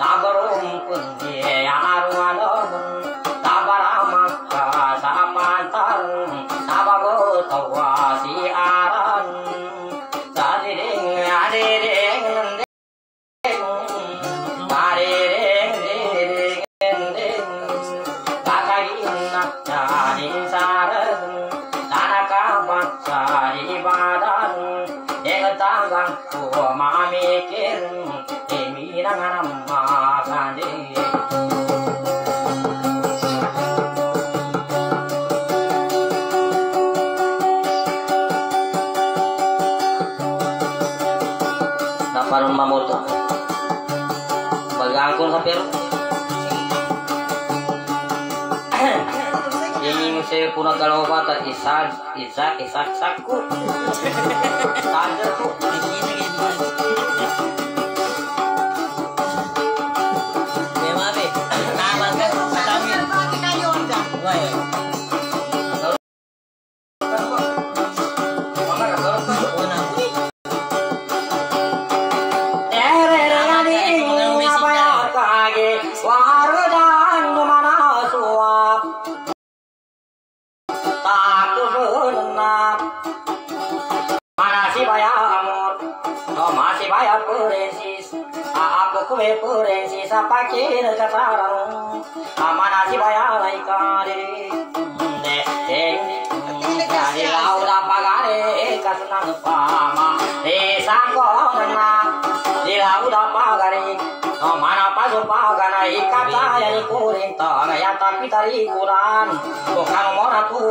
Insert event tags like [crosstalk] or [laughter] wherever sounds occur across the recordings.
Nagara saya punah kalau kata isak isak isak sakku Saja tuh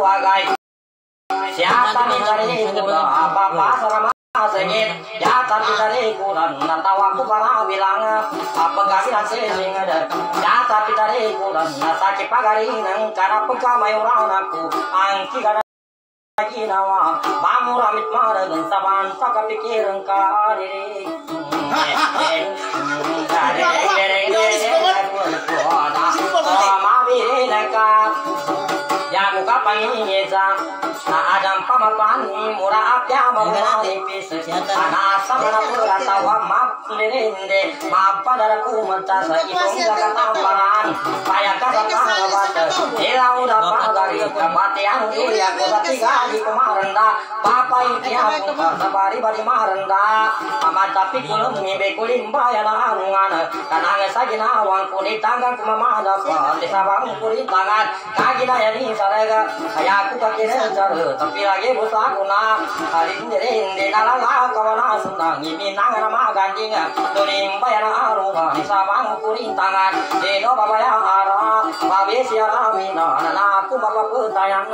agai Siapa mencari kuda Apa pasar sengit Ya tapi tari kuran Nantawa ku para bilang Apa gabilan sesing ada Ya tapi tari kuran Nasaki pagari Nang cara pagkamay orang aku Angki gada ginawa Mamuramit maragan sa bansa kapikiran ka diri Mabili ka Ya muka pangingisa Na adam pamapani Mura apya mamunipis Anasa manapura tawa Maplirinde Mapadara kumanta Sa itong kakatampangan Paya kakatangabata Ila udah pagari Kapati ang iya Ko sa tiga di kumaranda Papa punta Sa bari bari maranda Amata pikulong Mibe kulimba ya na anungan Kanang sa ginawang Kunit tanggang kumamada pa Di sabang kulit tangan. Kagina ya ni ya tangan Dino babaya ara siara mina Nana aku bapak putayan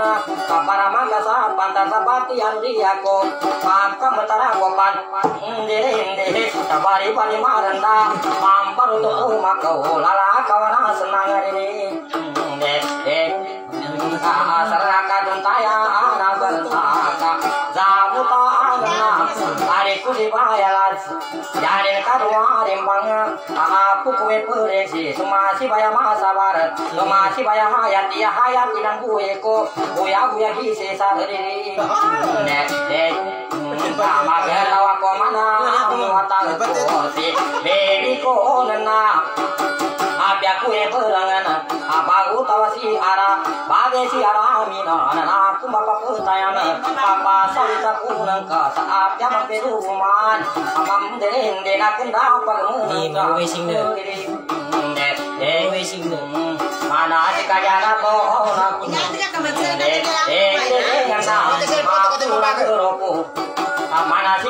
Kapara mangga sa sabati andi metara Tabari pani maranda umakau Lala kawana senang ini Bayalas Jadi kadua rimbang Aku kue peresi Sumasi baya baya hayat Dia hayat ilang gue ko Buya buya kisi sadari Nek nek Sama ketawa ko mana Muatan ko si Baby ko nana Api aku e berangan Apa aku tawa si ara Bagai si ara mina Nana aku bapa putayan Apa salita kunang ka Sa api ang peruman Amam deren dena kenda Ni mau wishing deh. Eh,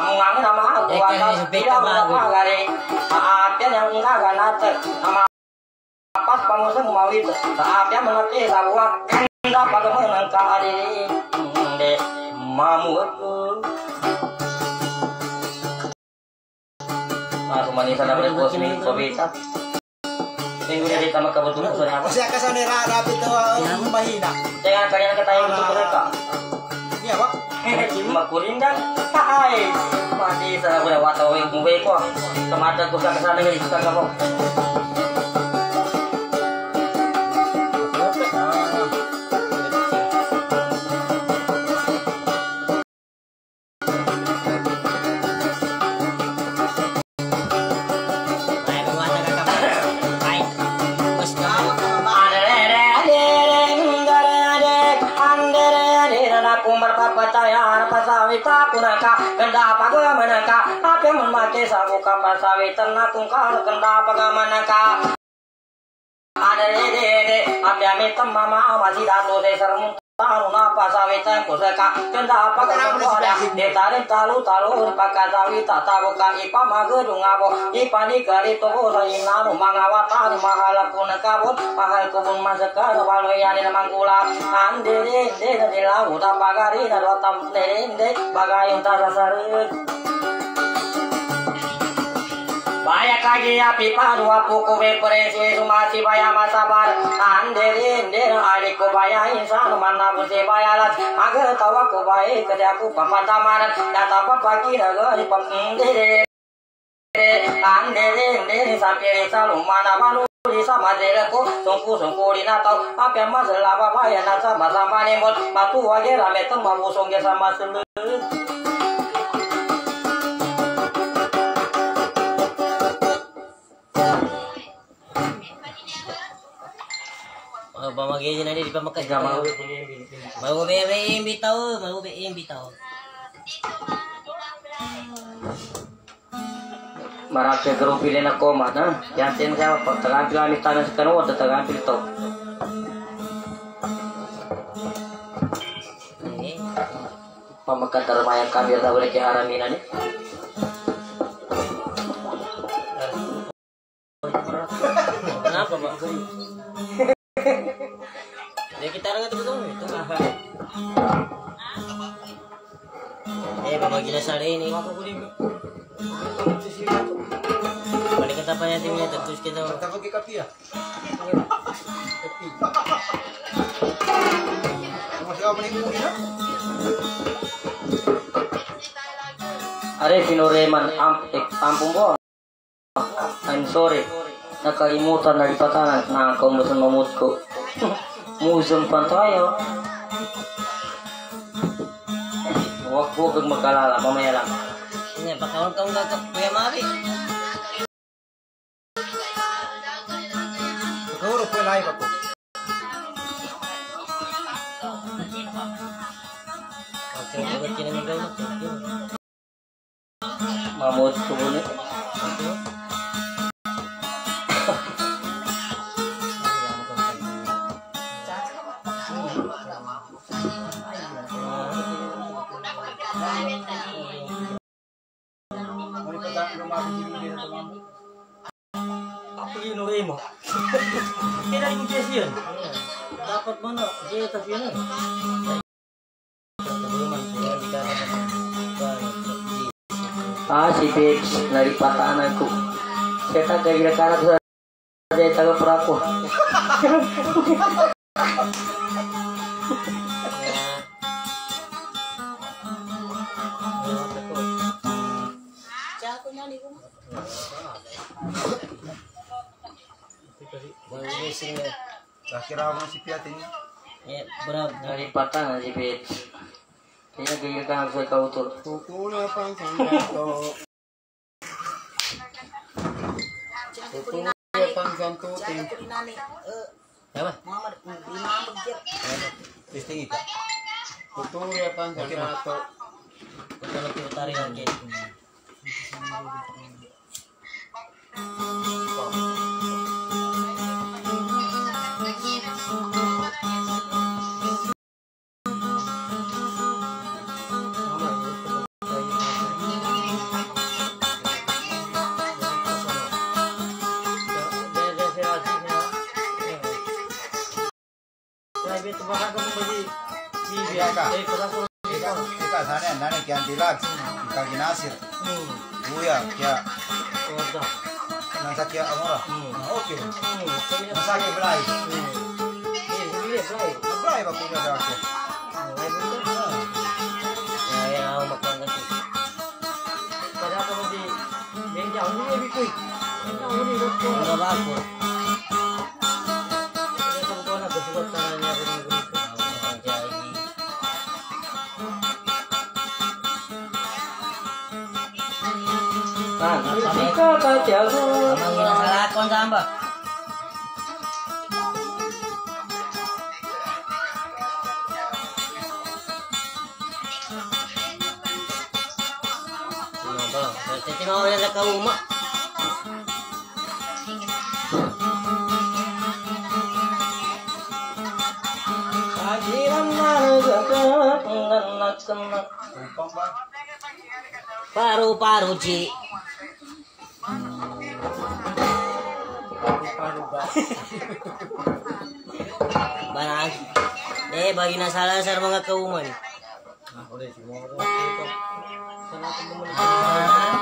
amungang nama tua tas kan, tidak berapa apian yang enggak ganat nama pas pangusung mawit apian mengerti sabua kanda pagamunang kaari de mamut Masuk manisan na rin po si Kobita. Minggu ini sama kebetulan sore apa? Kasi ka sa ni Rara bito ang mahina. Jangan kalian ketahui untuk mereka. Iya, Pak. Makurin dan hai mati sa udah watau yang mube ko. Kamata ko sa kasana ng memake sabuka pasawitan na tungkal kenda pagamanaka ada de de de apa amit mama masih datu de sarmu tahu na pasawita kusaka kenda pagamanaka de tarik talu talu pakasawita tabuka ipa magedung abo ipa ni kali sayina mangawata mahala kunaka bon mahal kubun masaka walau yani manggula andere de de la uta pagari na rotam de de bagayong tasasarut Baya masabar Andere andere ali ko baya insan manna busi baya lat Agar tawa ko baya kaya aku pamatamaran Data papaki naga di papundere Andere andere sampai salu mana manu di sama ko songku songku di natau apa masalah apa ya nasa masa mani mot. Batu wage rame temba busong sama selut Pamagay na di pa makas. Gak mau Mau be be imbitaw, mau be imbitaw. Marake garo pilih na koma na. Yan tin kaya pag tagampi kami tanong sa kano, wata tagampi ito. Eh, Pamagkataramayan kami at wala kaya haraminan eh. Kenapa, Pak? Eh, pamagay na sa rin. Balik ka pa natin niya, tapos kita. Tawag ka piya. Masih apa nih? Are sinureman am eh, ampun po. I'm sorry. Nakalimutan na ipatanan na ako musan mamut ko. [laughs] Musan pa. Huwag po kang magkalala, mamaya lang. Ini bakal kau nggak ke Kuya Mari. Siguro po live ako. Oke, buat kita nih dulu. Mamut ko muna. Apa yun mo? Kaya yung Jesse yun. Dapat mana? Dia tak yun eh. Ah, si Bitch, tak kaya kana sa taga para ako. Kira mo si Piat ini. Ya, berapa? Nalipatan si Bitch. Kaya kaya kana sa kautor. Tukula pang santo. Tukula pang santo. Apa? Testing ito. Tukula pang santo. Kita lebih tarik lagi. Sana nane kian dilak ika ginasir. Buya kya Nang sakya amora. Hmm. Ah, Okay. Hmm, sige na. Masakit belai. Hmm. Belai ba punya sakit? Hmm, ay, bye. Ah. Kaya ako magpangasi. Pada ako di Benja, hindi niya bikoy. Ito, hindi ko. Ano ba ako? Kaya ko ko na basugot na niya ko Kasi tinawag na ka uma. Kajiran nalagagat Nanak-nak Tumpang ba? Paru-paru Ci Paru-paru ba? Banag Eh bagi na salah sa mga kauman Ako rin, siguro. Kaya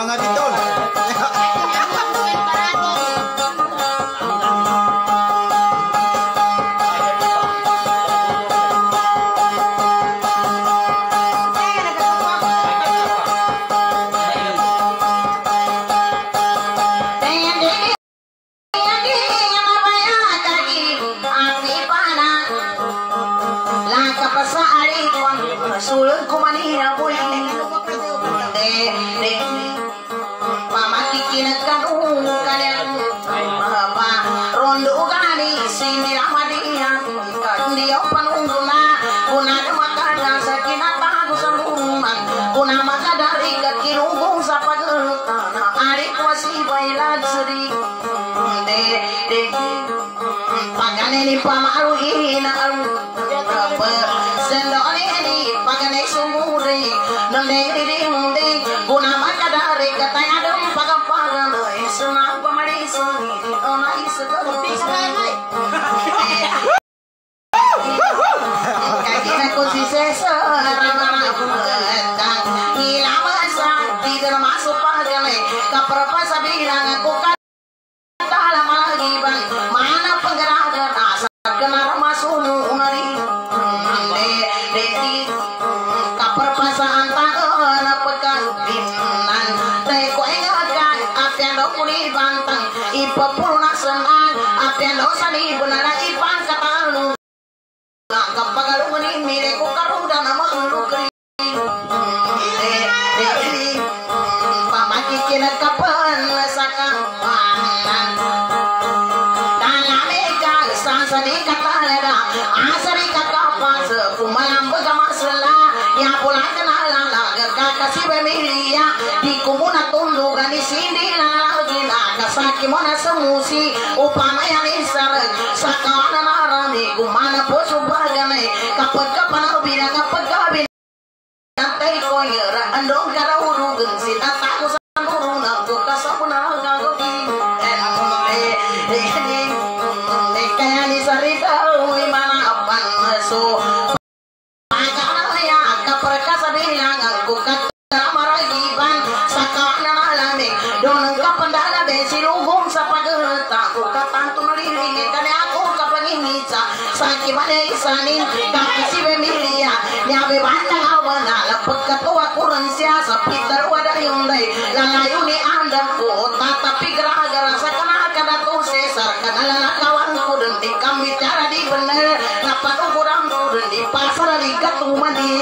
mga star, మనస మూసి ఉపనయని సర సకాన నారాని గుమాన పోసు భాగనే కప్ప కప్పన బిర కప్ప గాబి అంతై కోయ రండోగ sanin kaki si bemilia nyabe batang awana lepekat owa kurensia sepitar wada yundai. Lalayuni anda kota tapi gara-gara sakana kada tuh sesar. Kada lala kawan kuden di kami cara di bener. Dapat ukuran kuden di pasar di ketumani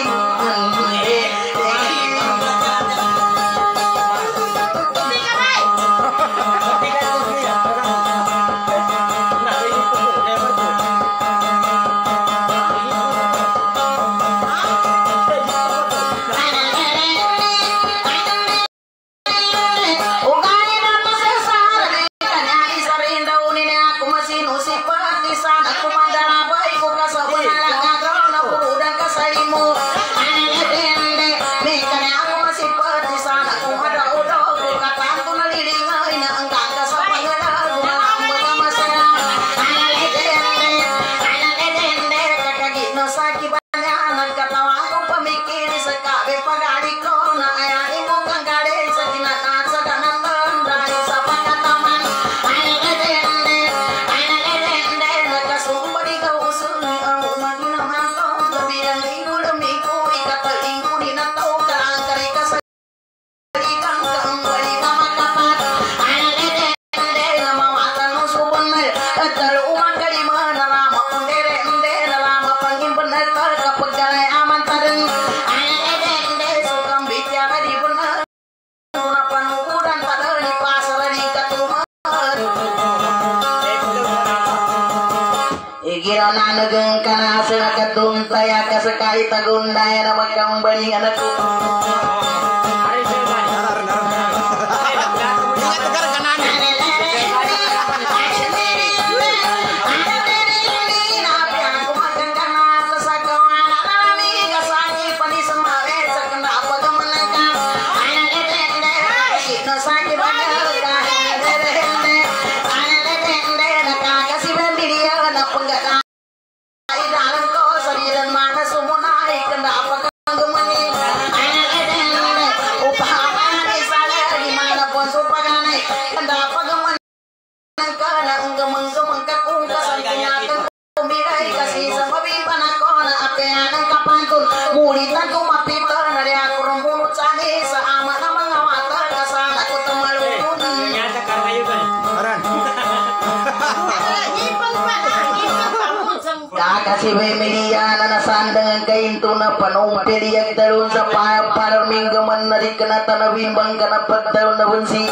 ಕಾಕಸಿವೆ ಮಿಲಿಯಾನನ ಸಾಂದಗೈಂತುನ ಪನೌ ಪೆರಿಯದ್ದಳು ಸಪಾಯ ಪರಮಿಂಗಮನ್ನರಿಕನ ತನವಿ ಮಂಗನ ಪದ್ದವನ Vamsi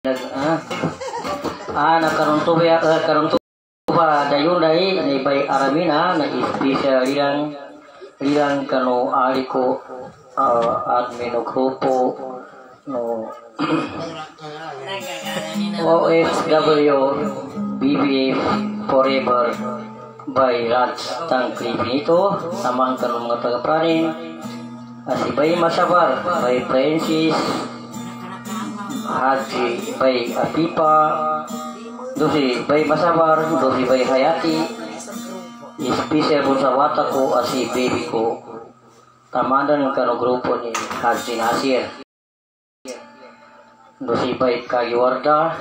Nag, ah, ah nakarunto ba, uh, karunto ba, dayon dahi, na ibay aramina, na ispisya ilang, ilang kano ari ko, uh, admin o grupo, no, OFW, BBF, Forever, by Raj Tangkri Benito, samang kanong mga taga-pranin, Asibay Masabar, by Francis, Haji by Apipa, Dosi by Masabar, Dosi by Hayati, Special po sa wata ko, asi baby ko, tamadan ng kano grupo ni Haji Nasir. Dosi by Kagiwarda,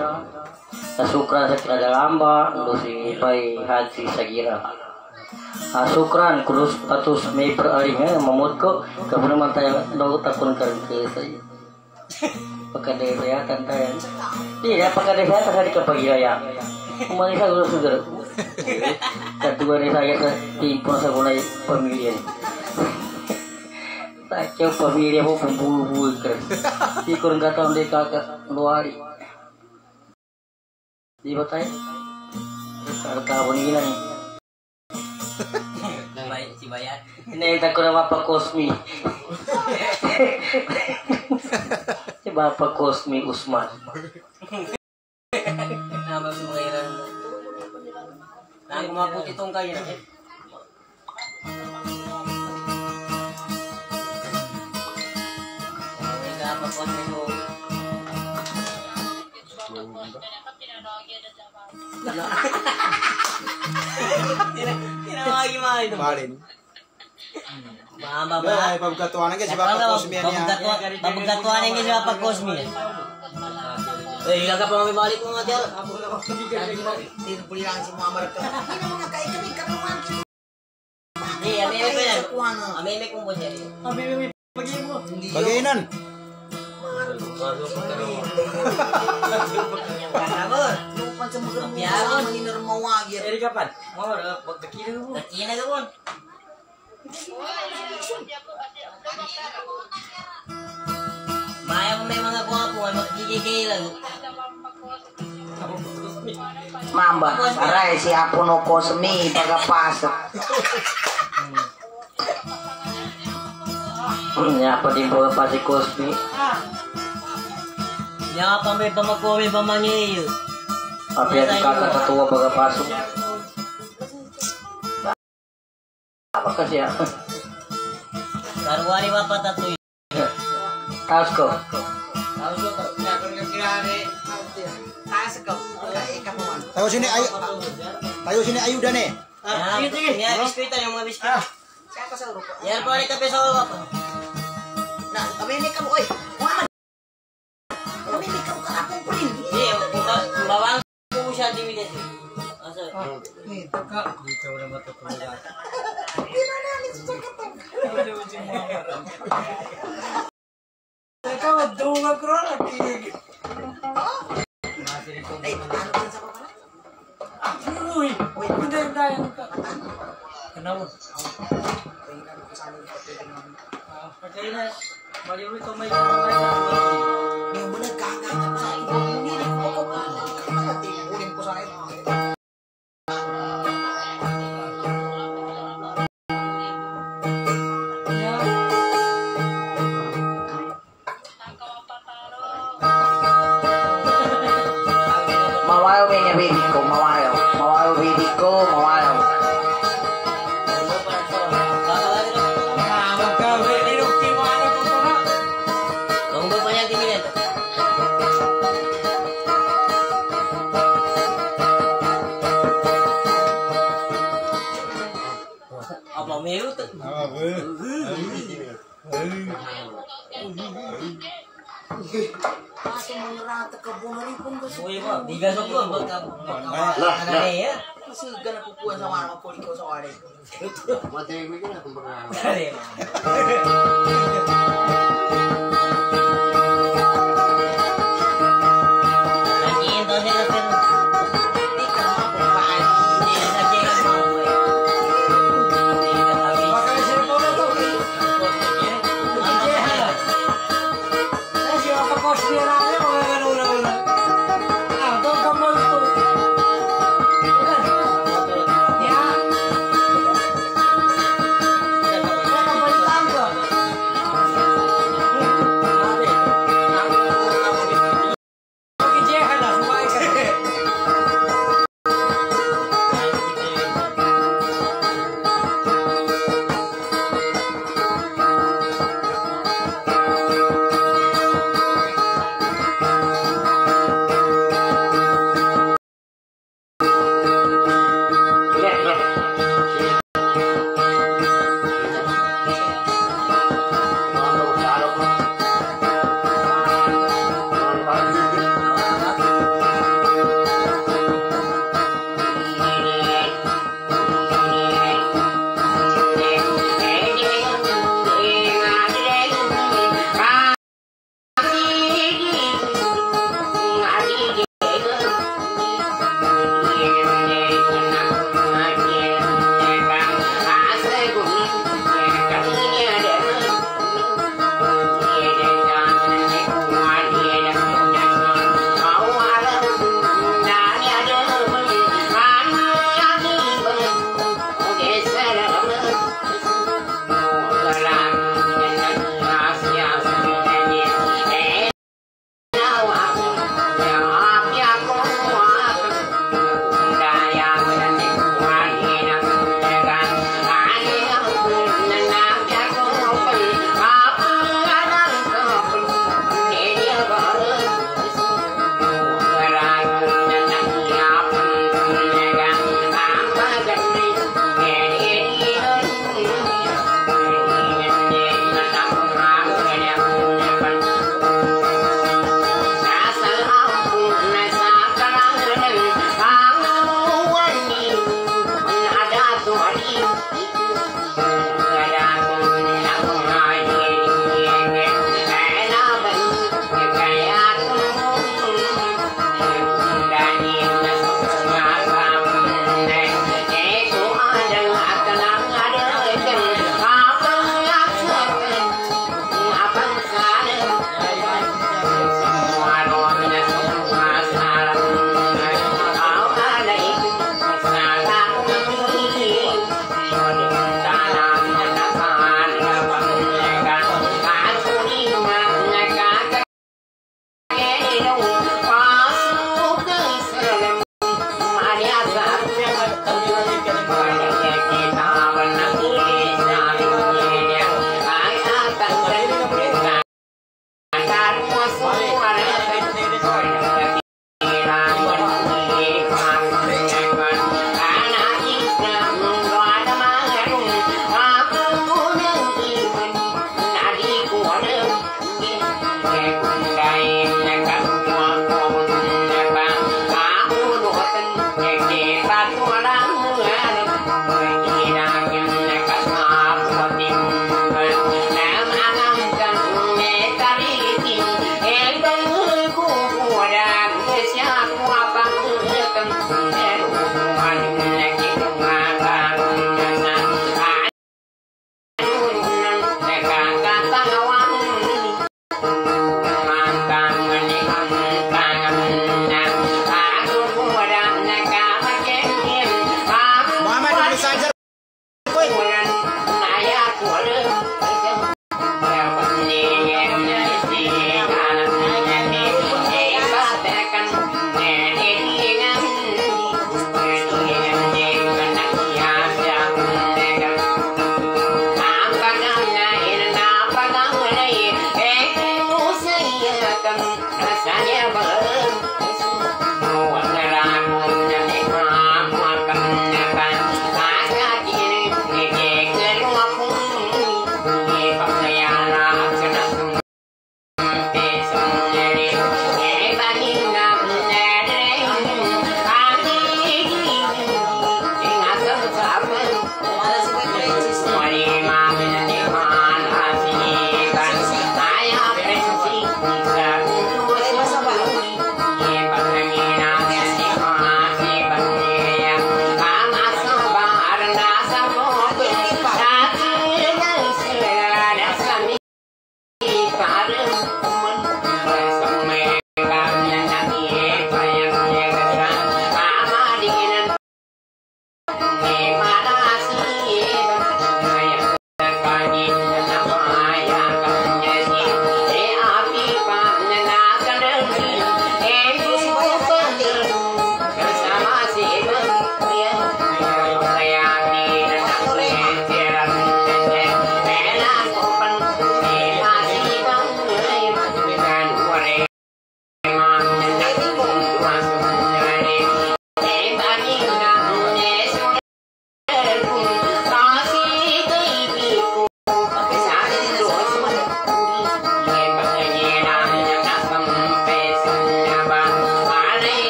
Nasukran sa Kinadalamba, Dosi by Haji Sagira. Asukran kulus patus may peraling eh mamut ko kamu naman tayo daw takon kan ke saya [laughs] pagkadesayatan tayo iya pagkadesayatan tadi kapagiyaya kumani sa gulo sugar kedua ni saya sa timpon sa gulay pamilya Takyo pamilya mo pembulu-bulu kan di kurang kata di kakak luari di ba tayo Kalau kau ni nih Si Bayan. Inaita ko na Papa Cosmi. [laughs] si Papa Cosmi Usman. Nama mo kailan. Nang kumapot itong kayo na. Kosmi ko. Tinawagi mga ito. Balin. Mama ba? Ka si Papa Cosmian niya. Babagkatuan yung ginawa pag Cosmi. Eh, ilaga pa mami balik mo nga tiyan. Tinumpuli lang si Muhammad ka. Hindi naman nga kaya kami karuan. Hindi, ameme ko yan. Kuha na. Ameme kong po siya. Bagainan. Kakabor. Lupan sa mga Piyagon. mga maninir mawagi. Eri kapan? Mau ada pagkakira mo. Takina ka po. Maya mo may mga guwapo, ay. Mamba, aray si Apuno Cosme pagkapasok. Ya, pa din po pa si Cosby. Nya pa may pamakomi pa mangiyo. Baga pasok. Apa kasi ya? Karwari wa patatoy. Taos ko. Tayo sini ayo. Tayo sini ayudan eh. Ah, Nya biskuit yung mga biskuit. Yan po ni kape sa ulo pa. Nah, kami ni kamu, oi. Muhammad. Kami ni kamu karapong pulin. Di, bawang ko siya dividend. Asa? Ay, ano ba sa kapala? Yung bener Mawayo baby ko, mawayo. Tunggu pa niya dividend. Apa tu? Kasi mengerata ke bunari pun gusto. Uy bigas ako ba ka? Lah, lah. ya. Kasi ganang kukuha sa mga puli ko sa wari. Kare. Lagi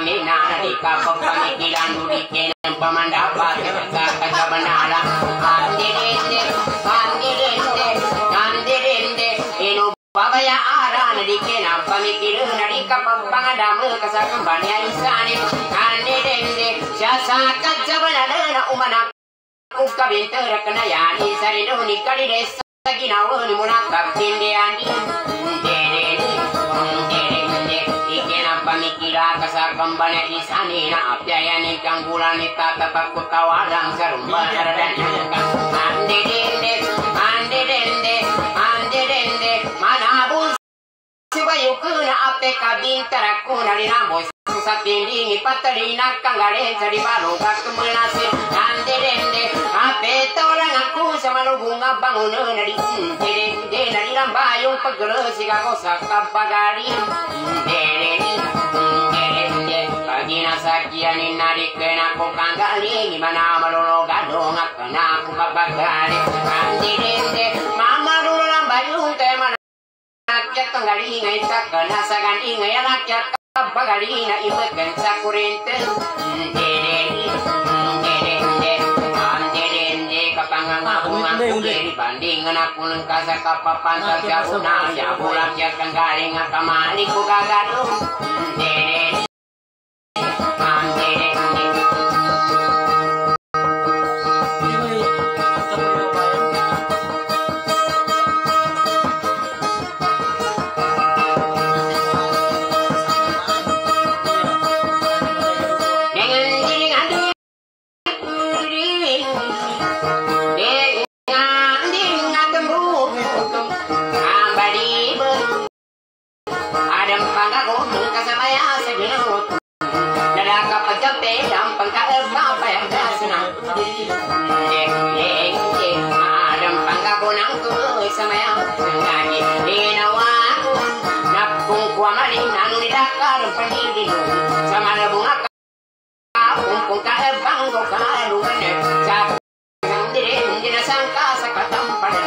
si arame na na di ka pagpamikilan duli kenan pamandapat sa kasabanala andirinde andirinde andirinde ino Babaya ara na di kena pamikiru na di kapag pangadamu kasakang banya isani Ande dende siasa banya isani na apyaya ni kanggulan ni tatapak kutawalang sarumba na dan Ande dende ande dende ande dende manabun Sibayukuna ape kabintara kuna rinambo sa tindingi patalina kangare sa di baluga kumunasi ande dende ape orang aku sa malubunga bangunan na di dende na di lambayong pagkalo sigago sa kabagari dende dende pagi nasakianin nari kena ko kanggali gimana malulogado ngakana ko kabagari ande dende mama dulu lambayong tema rakyat tenggali ingai tak kena sagan ingai rakyat kabagali na imekan sa kurente dede dede dede dede dede kapangangabungan ko diri bandingan ako ng kasa kapapan sa jabuna ya bulan ya tenggali nga kamali ko gagano dede kagutu kasamaya sagirutu Nadaka pajabe yang pangkael mapa yang dasna Yek bunga panen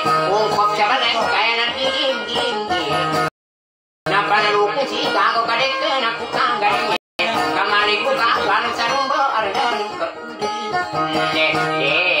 De de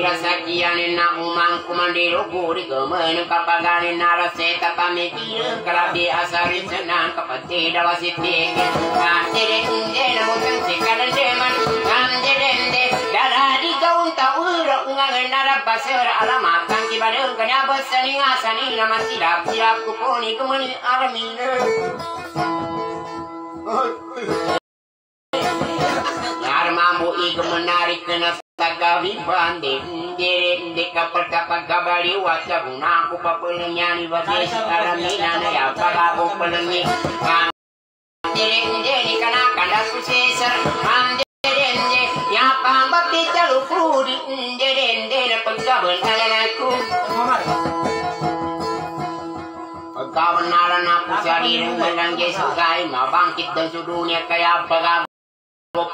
Kagila sakianin na umang kumandiro Guri kemen kapaganin na raseta pamikirin Kalabi asarin senang kapatid awasi tingin Dirinde Namutang sikalan deman Dirinde Daradi kaun tauro ngangen nara basir alamat Kang kibadeng kanya besani ngasani nama silap silap kuponi kemani aramina Narmamu iku menarik kena tagawi bande Ndere nde kapal kapal kabali wata guna aku papelenya ni wate aramina na ya pagago pelengi Ndere nde ni kana kanda susesar Ndere nde ya pambak di jalu kudi Ndere nde na pagkaban kalanaku Pagkawan aku cari remang sugai mabangkit dan sudunya kaya pagab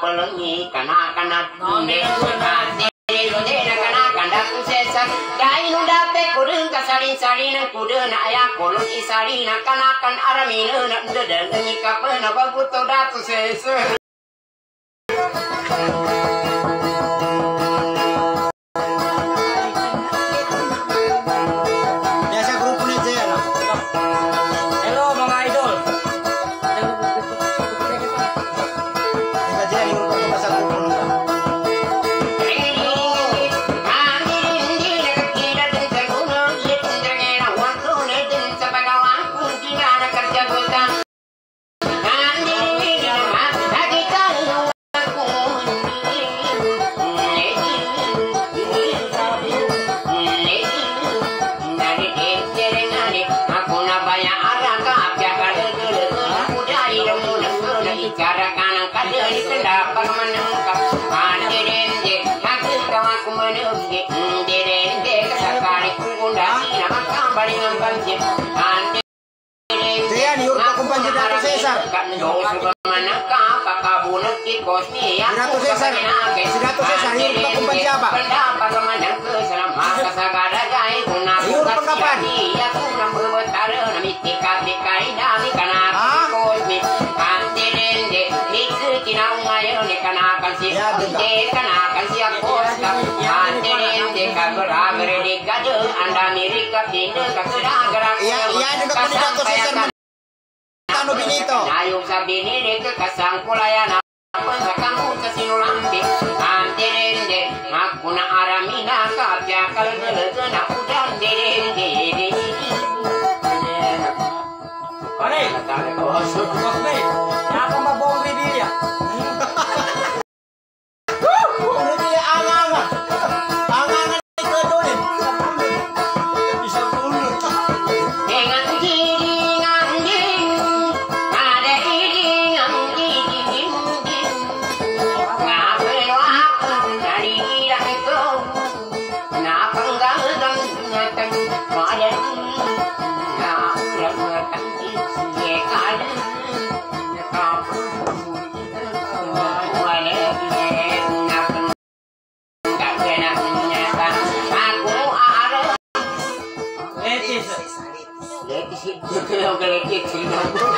pelengi kana kana kunde ade lode na kana kanda kusesa dai nu dape kudun kasalin salin kudun aya kolon isari na kana kan aramin na ndede ni kapena baguto datu nato, Cesar. Sinato Cesar. Sinato Cesar, yun pa kung panjaba. Yun pa kapan? Ya, benda. Iya, iya, juga kau di Dato' Cesar Ano Benito? Nayong sabi ni Rick, kasang kulayan ako sa kamu sa sinulambi. Andirinde, ako na aramina, kapya kalgalaga na udan, dirinde, Pare, bos nih. Siapa Não.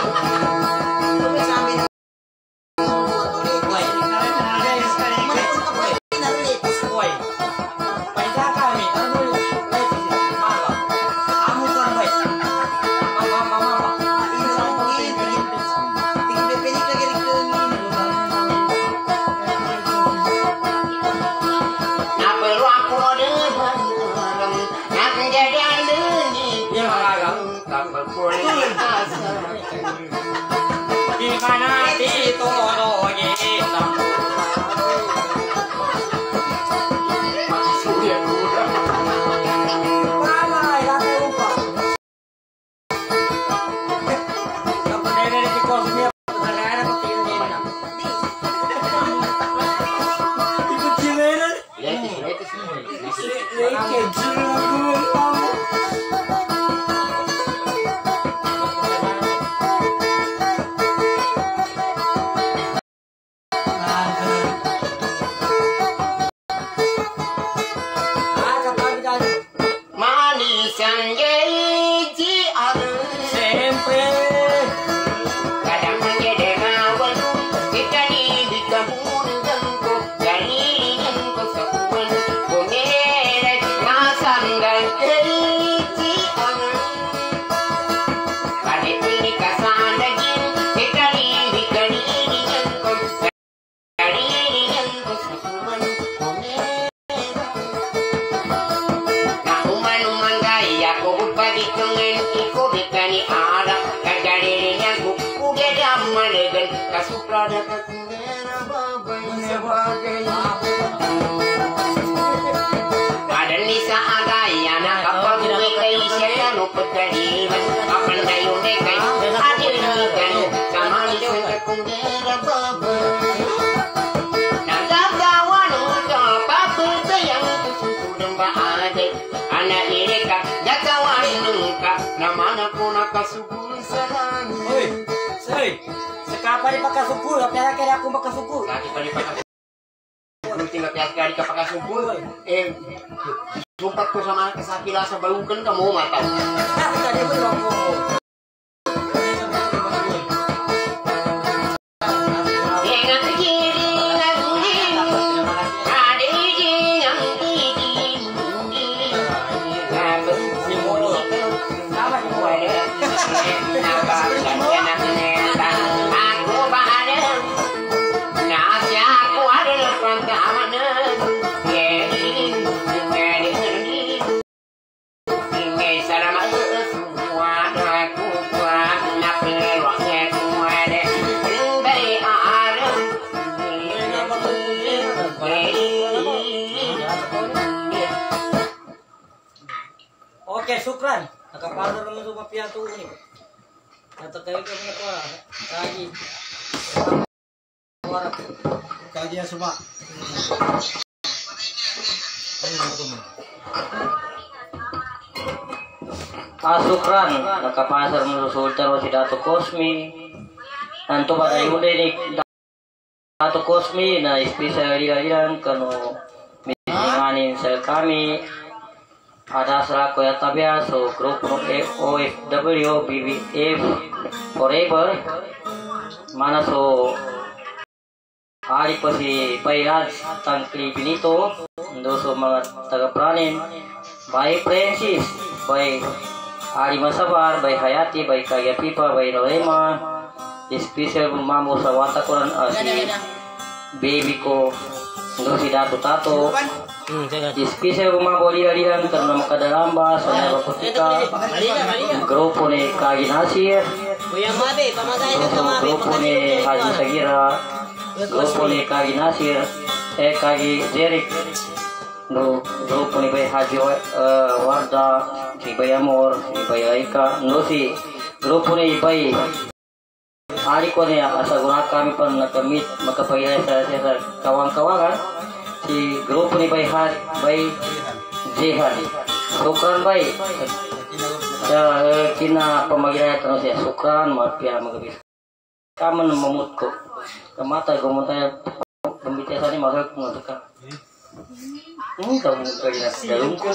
Ng ka Naman ako nakasubul sa langit Uy, say, sekapa ni pakasubul, kaya kaya aku makasubul. Lagi pa rin pa Tinggal tiap kali ka pakasubul Eh Sumpat ko sa mga kasakila sa balugan ka mo mataw Ah, tadi mo naman sa mapiato ni. Natakay ka mga pa. Lagi. Warap. Kajian semua. Asukran, nakapasar mo sultan si Dato Cosmi. Nanto ba tayo ni Dato Cosmi na special aliran kano misinganin sa kami. Ada sera ko yatabya so group no OFW BBF forever. Mana so Ari pa si Bayraj Tangkli Benito Ando so mga taga-pranin By Francis By Ari Masabar By Hayati By Kaya Pipa By Norema Special mamo sa Watakuran uh, si Baby ko Ando si Dato Tato Hmm, saya Special mamo lihan Karena makadalamba Sa Nabaputika Grupo ni Kagi Nasir Grupo, ni Haji Sagira. Grupo ni Kagi Nasir Eh Kagi Jerik. Grupo ni Bay Haji Wa- Warda Si Bay Amor Si Bay Aika. No si Grupo ni Bay Ari ko niya asa guna kami pa nakamit makapagilay sa, sa, sa kawang-kawangan si Jihan Sukran Bay sa eh, kina pamagilay tanong siya Sukran mapia magabis kaman mamut ko kamata gumunta pembitiasan ni mahal kung ano ka Hmm, kamu kaya dalam ko.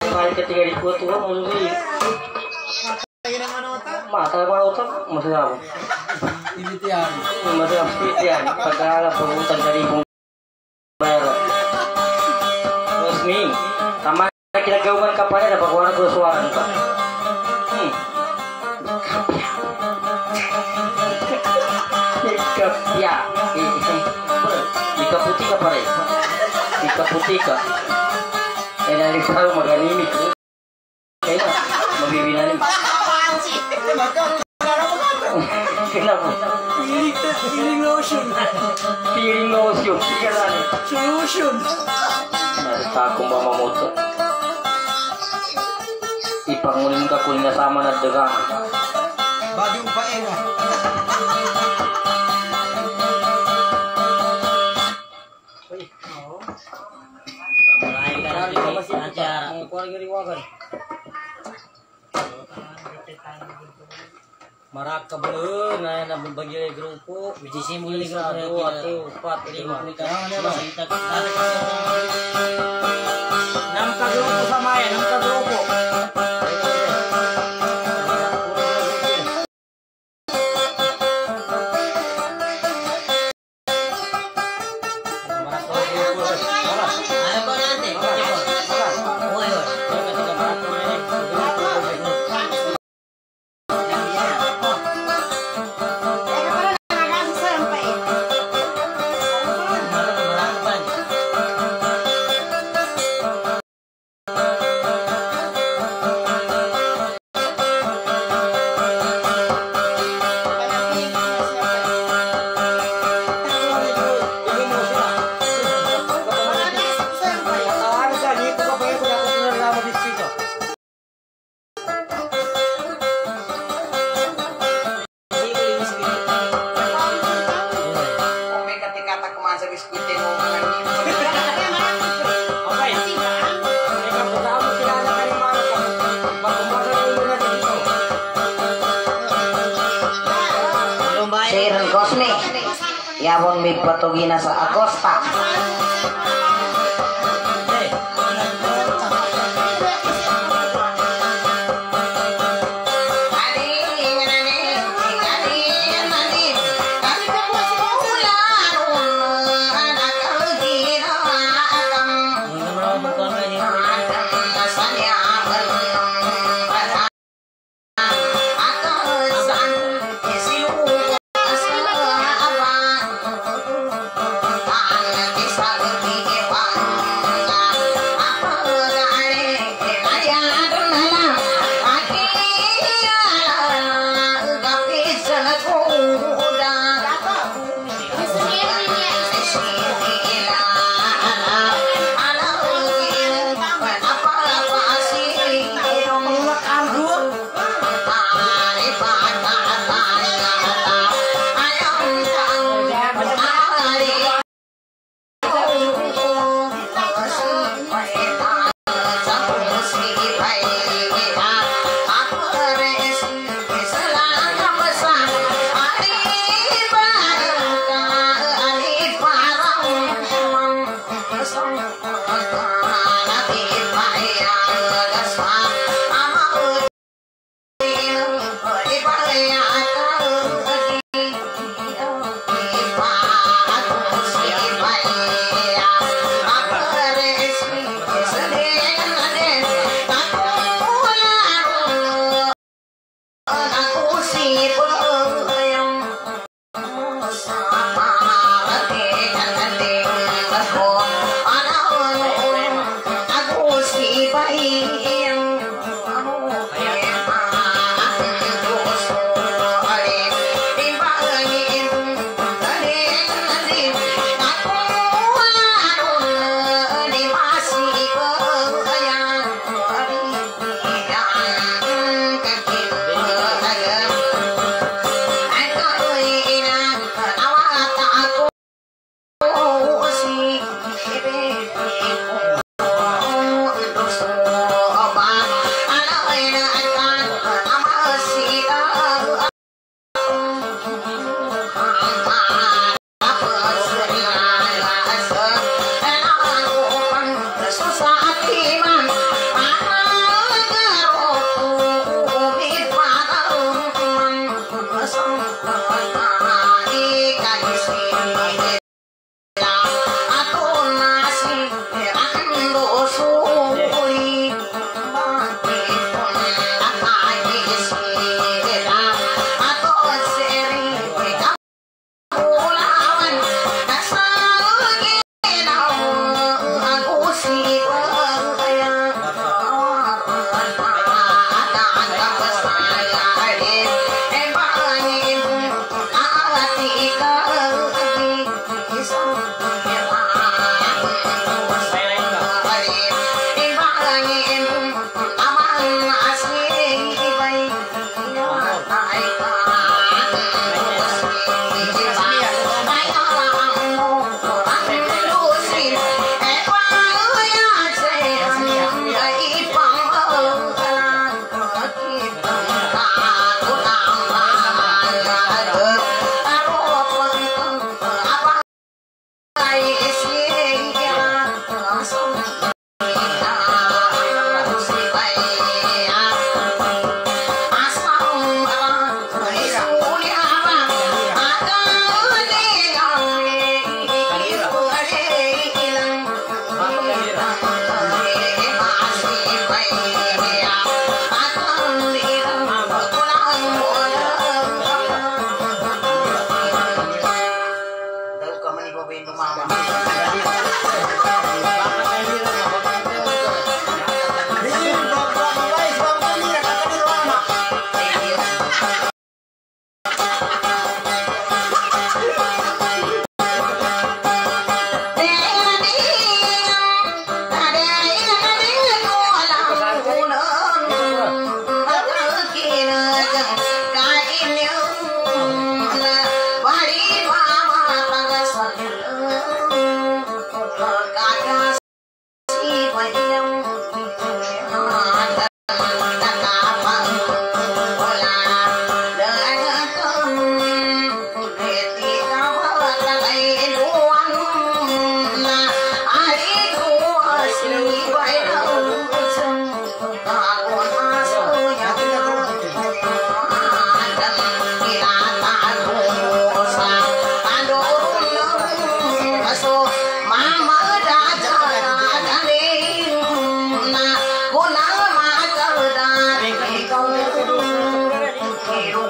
Kaya ketika di kuat tuan, maksudnya mata mau tuh maksudnya apa? Ini tiang. Maksudnya pilihan pagkala dari ibang bayar. Resmi, tama suara nih pak. Hmm. Ika ya, ika putih ka pare. Ika putih ka. Eh dari tahu magani Kenapa? Feeling lotion. Piring ocean, pikiran ni. Solution. Nasa akong mamamoto. Ipangunin ka kung nasama na dagang. Bagi upae nga. Mulai kan di acara. Maraka belum, nah na bagi dari grupo. Biji simbol ni grupo Satu, atau empat, lima. Enam ka grupo sama ya, enam ka grupo. Sa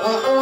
Uh-oh.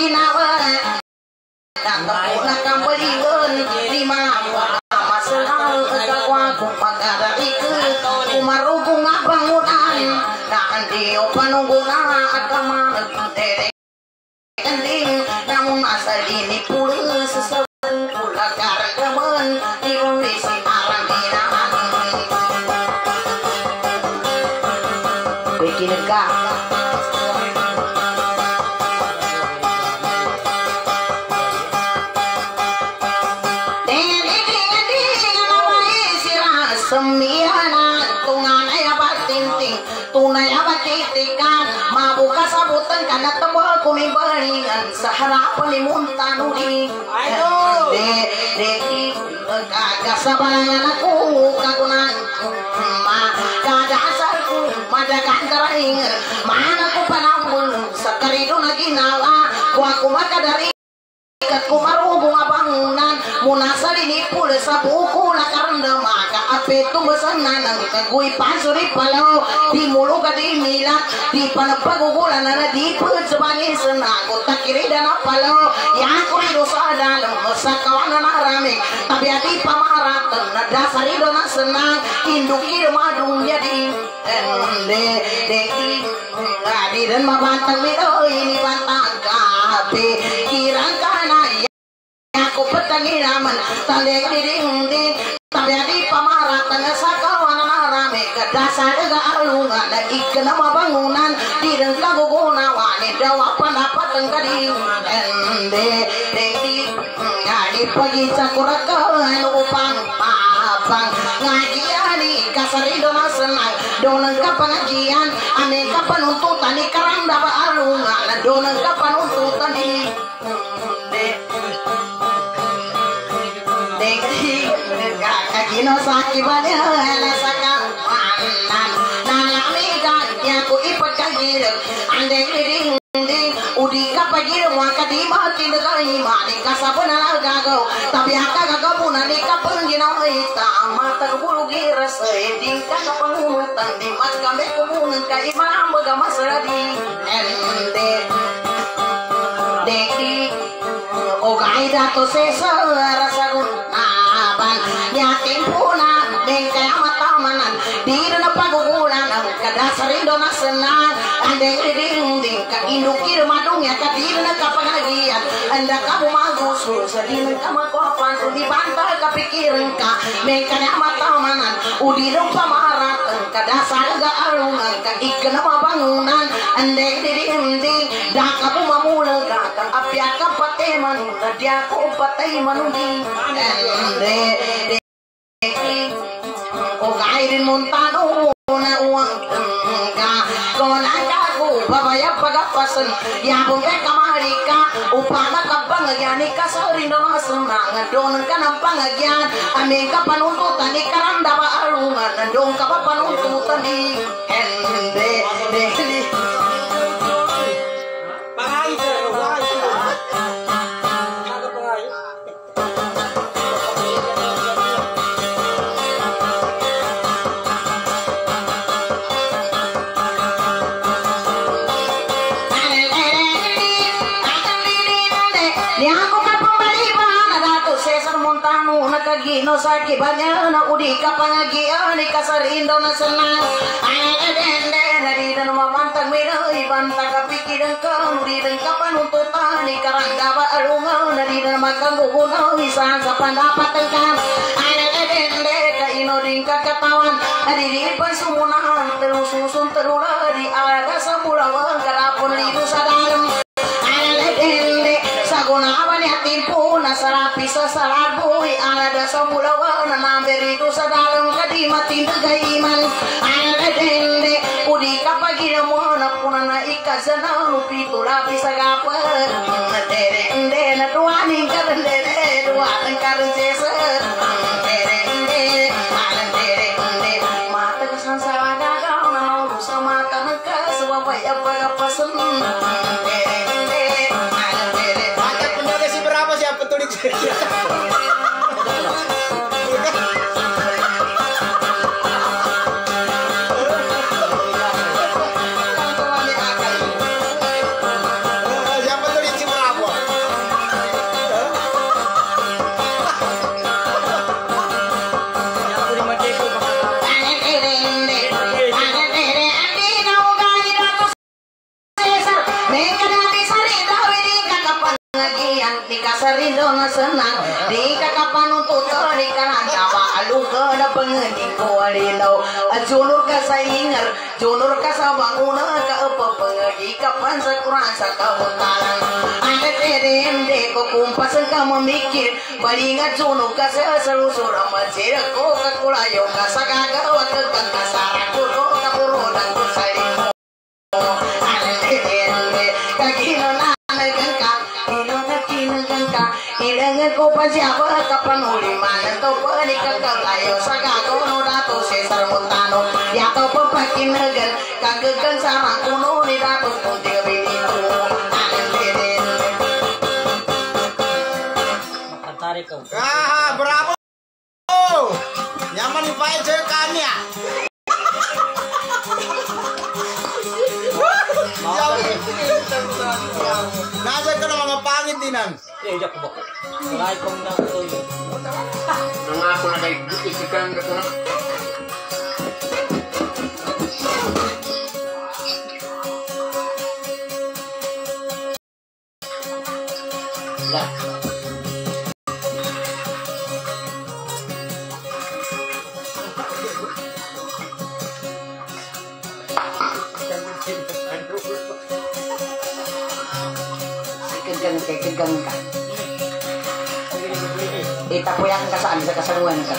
Okinawa. Kagoy pasuri palaw Di mulo ka di milat Di panagpagugulan na na di pud sa bangin sa nagot Takirida na palaw Yan ko rin sa dalang Sa kawanan na ramig Tabi ati pamaratan Na dasarido na senang Induki madung jadi Ende Deki Adi dan mabantang mito Ini bantang kape Kirang kana Aku petangi naman ding Tabi adi pamaratan Sa kawanan na rame Kadasar ga alungan Na ikan na mabangunan Di rin kagugunawa Ni dawa panapat ang kading Ende Deki Ngadi pagi sa kurakahan Upang mapang Ngajiani Kasarido na senang Doon ka pengajian Ane ka panuntutan Ni karanda ba alungan Doon ka panuntutan Ni Kagino saki banya ala ka na pagugulan Ang kadasarindo na senang ding Ka indukir madungnya Ka di na kapagagian Anda ka bumagusul Sa di na kamakuapan Di bantal kapikirin ka Deng kaya matamanan Udi nung pamaratan Kadasar ga alungan Ka ikan na mabangunan Andeng ding ding Daka bumamulang ka Kang apya ka patay manun Nadya ko patay manuni Ende O kairin montano na uang ka Konan ka ko babaya pagapasan Yabong kay kamari ka Upana ka bangagyan Ika sa rin na senang Doon ka ng pangagyan Amin ka Nagkagino sa kibanya na udi ka pangagian ni kasarindo na senang. Ay adende na di na mamantag mira ibantag kapikiran ka udi dan ka panuntutan ni karangga ba alungaw na di na magkanggugunaw isa sa pandapat ka ay adende ka inoding kakatawan adi di pa sumunahan terususun terulari aga sa bulawang kadapon lido timpuna na sarapi sa saraboy Alada sa bulawan na naberido sa dalang kadima Tindagayman Alada dende Udi kapag mo na puna na ikasana Lupito lapi sa kapal Dere ende na duwaning karan dere Duwaning yeah. [laughs] balinga junur ka sa selusura masir ko ka kulayo ka sa gagawa ke kasara ko ka puro dan ko salimo Ilangan ko pa siya ba kapanuliman Ito pa ni kakalayo sa gagono dato Cesar Montano Yato pa pakinagan Kagagan sa makuno ni dato Kunti Benito Makatarik kau. Ah, bravo! Nyaman Pak Ece kami ya. Nasa ka na mga pangit dinan. Eh, na yun. Na kay na. Kegang kegang ka Itapuyan ka saan sa kasaluan ka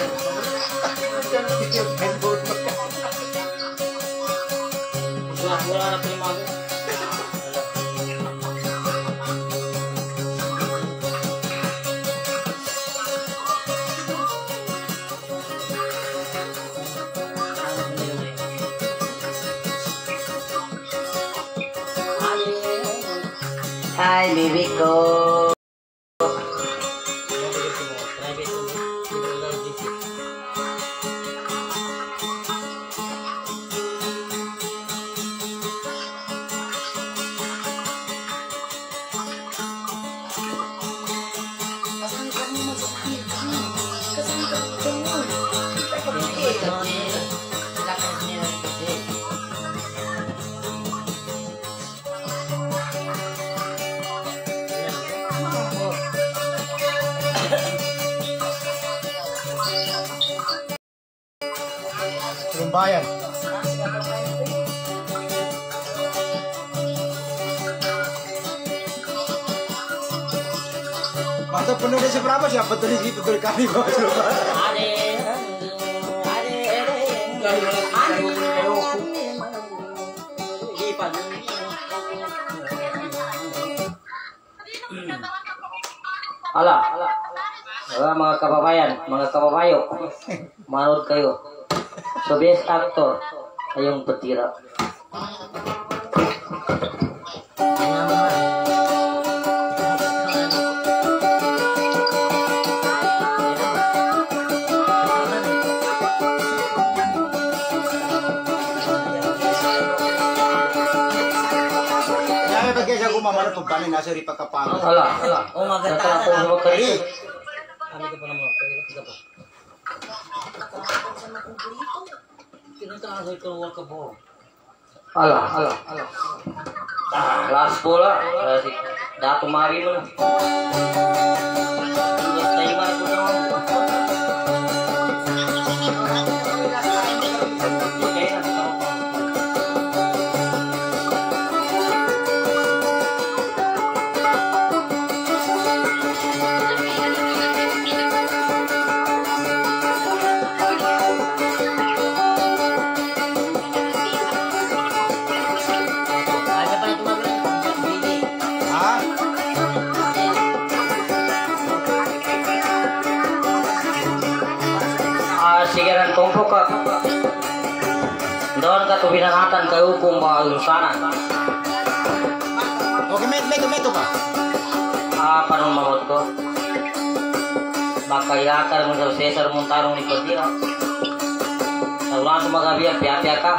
Tuhan semoga biar biatiaka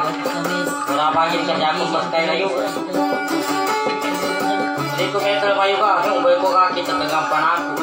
Merapanyi kerjaku bertai layu ayu. meter payu ka Umbai ko kaki tetengah panaku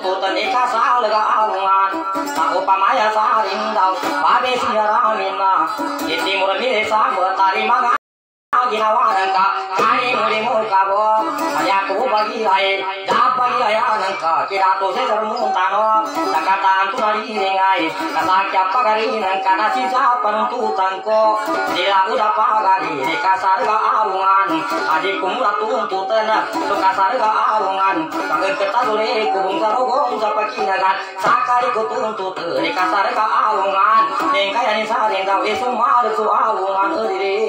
pukun tuntutan Ika sarga alungan Tak upamaya saring daw Babe siyaramina Iti murami sa tari mga ginawa ng ka Kirato sa sarunong tano. Nakataan to narinig ay Kasakya pagarinan ka na sisa panuntutan ko. Sila udah pagari kasar ka arungan. Adik ko mula tuntutan Lo kasar ka arungan. Pagod kita tuloy Kubong sarugong sa pagkinagan Sakari ko tuntutan Di kasar ka arungan. Neng kaya ni saring daw Isumar sa arungan. Uri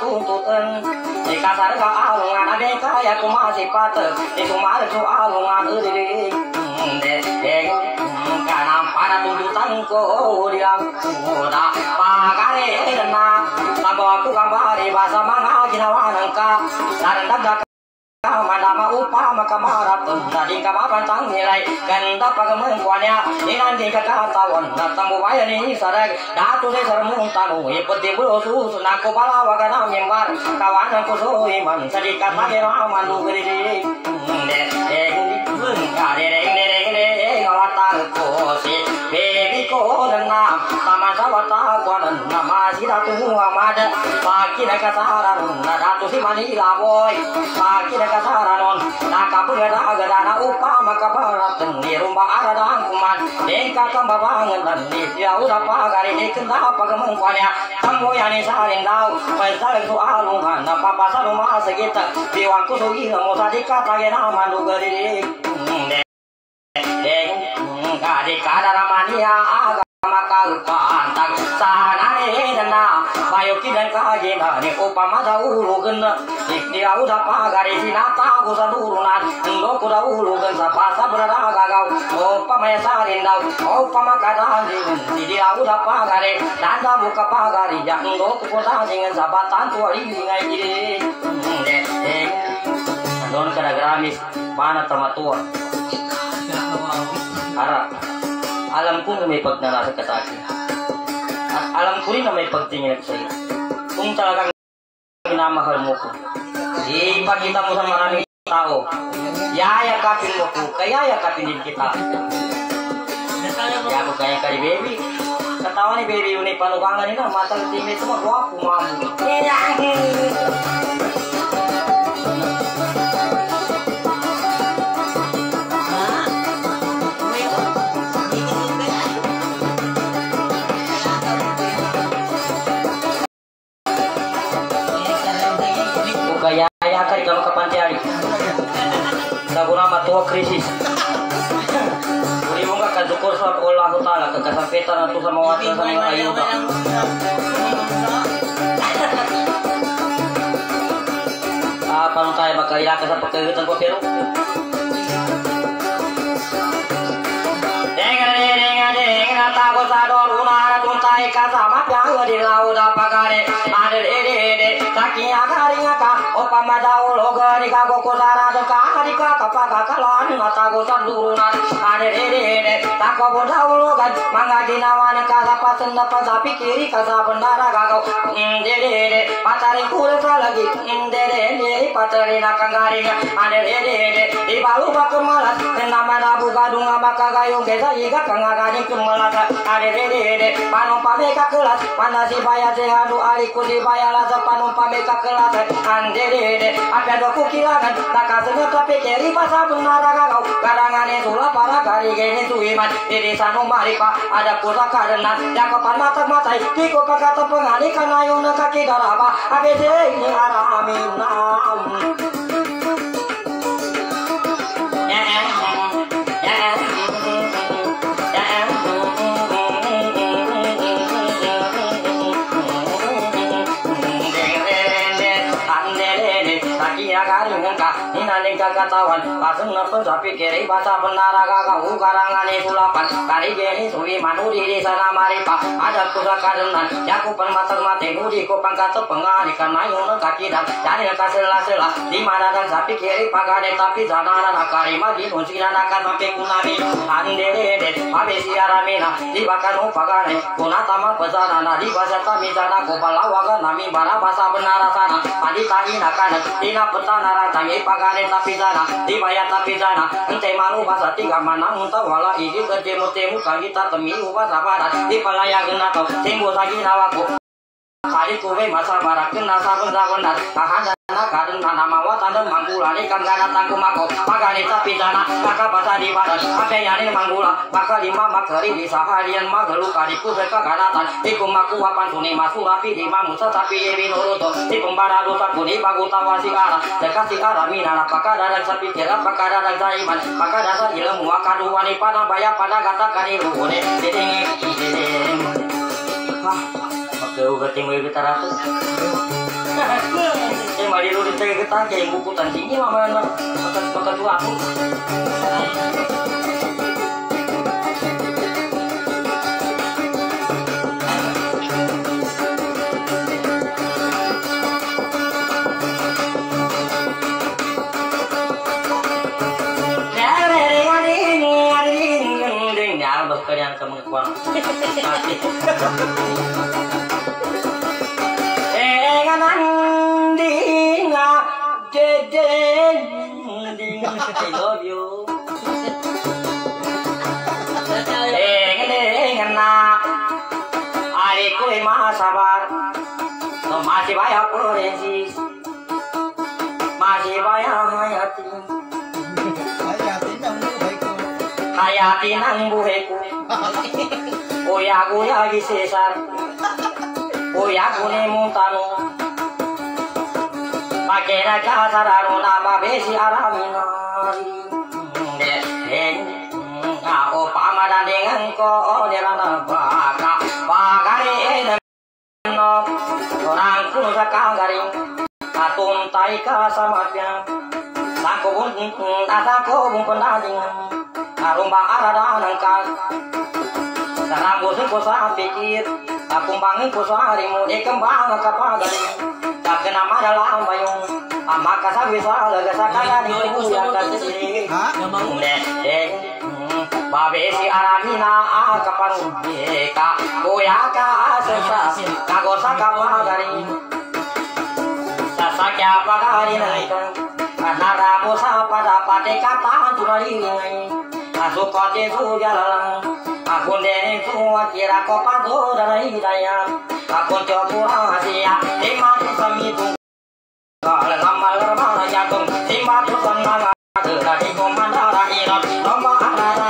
Tuntutan. Jika sarga alungan ada kaya ku masih patah, itu mar ku alungan iri. Karena pada tuntutan ku diam muda pagare dana, tambah aku kembali bahasa mana ginawan engkau dan dadak Madama upa makamarat tadi kamapan nilai ganda pagamengkuannya inandi kakatawan natamu waya ni sarag datu de sarmung tanu ipati bulo su sunako bala wagana membar kawan ko so iman sadi kata ge raman lu gede de de kare nama sira tu amada pagi na kasaran na datu si manila boy pagi na kasaranon nakapagada agada na upa makabaratan ni rumba aradang kuman. Dengka kambabangan dan ni siya uda pagari ni kenda pagamungkanya kamu yani saling daw pasalag tu alungan na papasa lumasa kita diwang kusugi mo sa dikata naman lugari deng kadi kadara mania aga makagpantag sana dana bayo kidan kagina ni upama daulu gena ikdi au da pagare sinata ko sa durunan ndo ko daulu gen sa pasa berada gagau upama sarin dau upama kadang di di au da pagare danda buka pagari ya ndo ko sa dengan sabatan tu ari ngai di de don kada gramis mana tamatua harap alam ko na may pagnanasa ka sa akin. At alam ko rin na may pagtingin sa iyo. Kung talagang minamahal mo ko, ipakita mo sa maraming tao, yayakapin mo ko, kaya yakapin din kita. Kaya ko kaya kay baby. Katawa ni baby yun ay panukangan nila, matang tingin ito, magwapo, ma'am. Kaya yakay ka makapantiari. Sa guna matuwa krisis. Uri mo nga kadukor sa Allah Ta'ala kagasampitan na to sa mga watan sa mga ayuda. Ah, paano tayo magkaila ka sa pagkagitan ko pero? Dengar dengar dengar takut sador unara tuntai kasama yang di laut apagare ada ede ede taki agari ngaka opa madau loga di kago kusara de kahari ka kapaka kalan mata go sandurunan ada ede ede tako bodau loga manga dinawan kasa pasenda pasapi kiri kasa bendara gago ede ede patari kure lagi ede ede patari nakangari ada ede ede di balu bakemalas kenama nabu gadung maka gayung kesa iga kangagani kumalaka ada ede ede panumpa meka kelas mana si baya sehadu aliku di baya lasa panumpa meka kelas ande ede apa do kukilangan taka sengat tapi keri pasa benar kau karangane sula para kari geni tuiman di sanu maripa ada pusaka denan jakopan mata matai tiko kakata pengali kanayong kaki daraba abede ini aramin Inaning kagatawan Pasang na sapi kiri Basa benara kakau Karangani sulapan Kari geni suwi manudi di sana maripa Ada kusa kadenan Yaku permata mati Nudi ko pangkata pengani Karena yung kaki dan Jadi naka sela Di mana dan sapi kiri Pagade tapi sana na kari Magi nunsi na naka sampai kunami Ande de de Abe siara mina Di bakan upagane Kuna tama pesana Na di basa tami sana Kupala waga nami Bara basa benara sana Adi tani nakana Dina petana ratangi pagane tapi sana Di bayat tapi sana Ente malu basa tiga mana Unta wala idi Kedemu temu Kagita temi Upa sabarat Di palaya genato Timbu sagi nawaku kali kuwe masa barakin nasa pun sabun dan tahan dan kadang tanah mawa tanda manggula ni kan gana tangku mako magani tapi dana maka basa di badan apa yani manggula? Maka lima makari di saharian magalu kali kuwe ka ganatan iku maku wapan suni masu rapi di mamu tetapi yebi nuruto. Di pembara dosa kuni bagu tawasi ara dekat si ara mina apakah dadang sapi kira apakah dadang zaiman maka dasar ilmu akaduani pada baya pada kata kani luhune ditingi Hah, Kau keting mau kita ratus. Eh, mari lu ditanya kita kayak buku tinggi mama mana? Makan makan dua aku. Kalian [laughs] kamu kurang. Enganandinga dedending I love you Engana Ari ko masabar No masih banyak forensis Masih banyak hayati Hayati nang buheku Kuya kuya gisesar Kuya kune muntano Makera kasararo na babesi araminari Ako pamadan dengan ko nirana baka. Bagari no. Orang kuno sa kagaring Atuntai ka sa mafya Sako bun Asako bun penadingan Arumba arada nangkal Sarang bosan ko sa pikir Akong bangin ko sa harimu Ikembang kapagaling Tak kena madalang bayong Ama kasabi sa laga sa kagani Kuya kasi Babe si aramina akapan Eka Kuya ka asasa Kago sa kapagaling Sasakya pagari na ito Naramo sa pada pate kata tunalilingai Asukote sujalalang Aku dene semua kira kau padu dan hidayah Aku coba hasia Lima sami tu Kalau nama lemah jagung Lima tu senang Dari komandara irot Lomba arara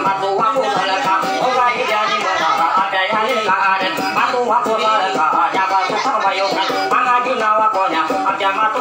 dengan nama tua ku seleka Oga hidani berapa Ada yang lika aden Matu aku seleka Jaga suka bayungan Bangga junawa konya Ada matu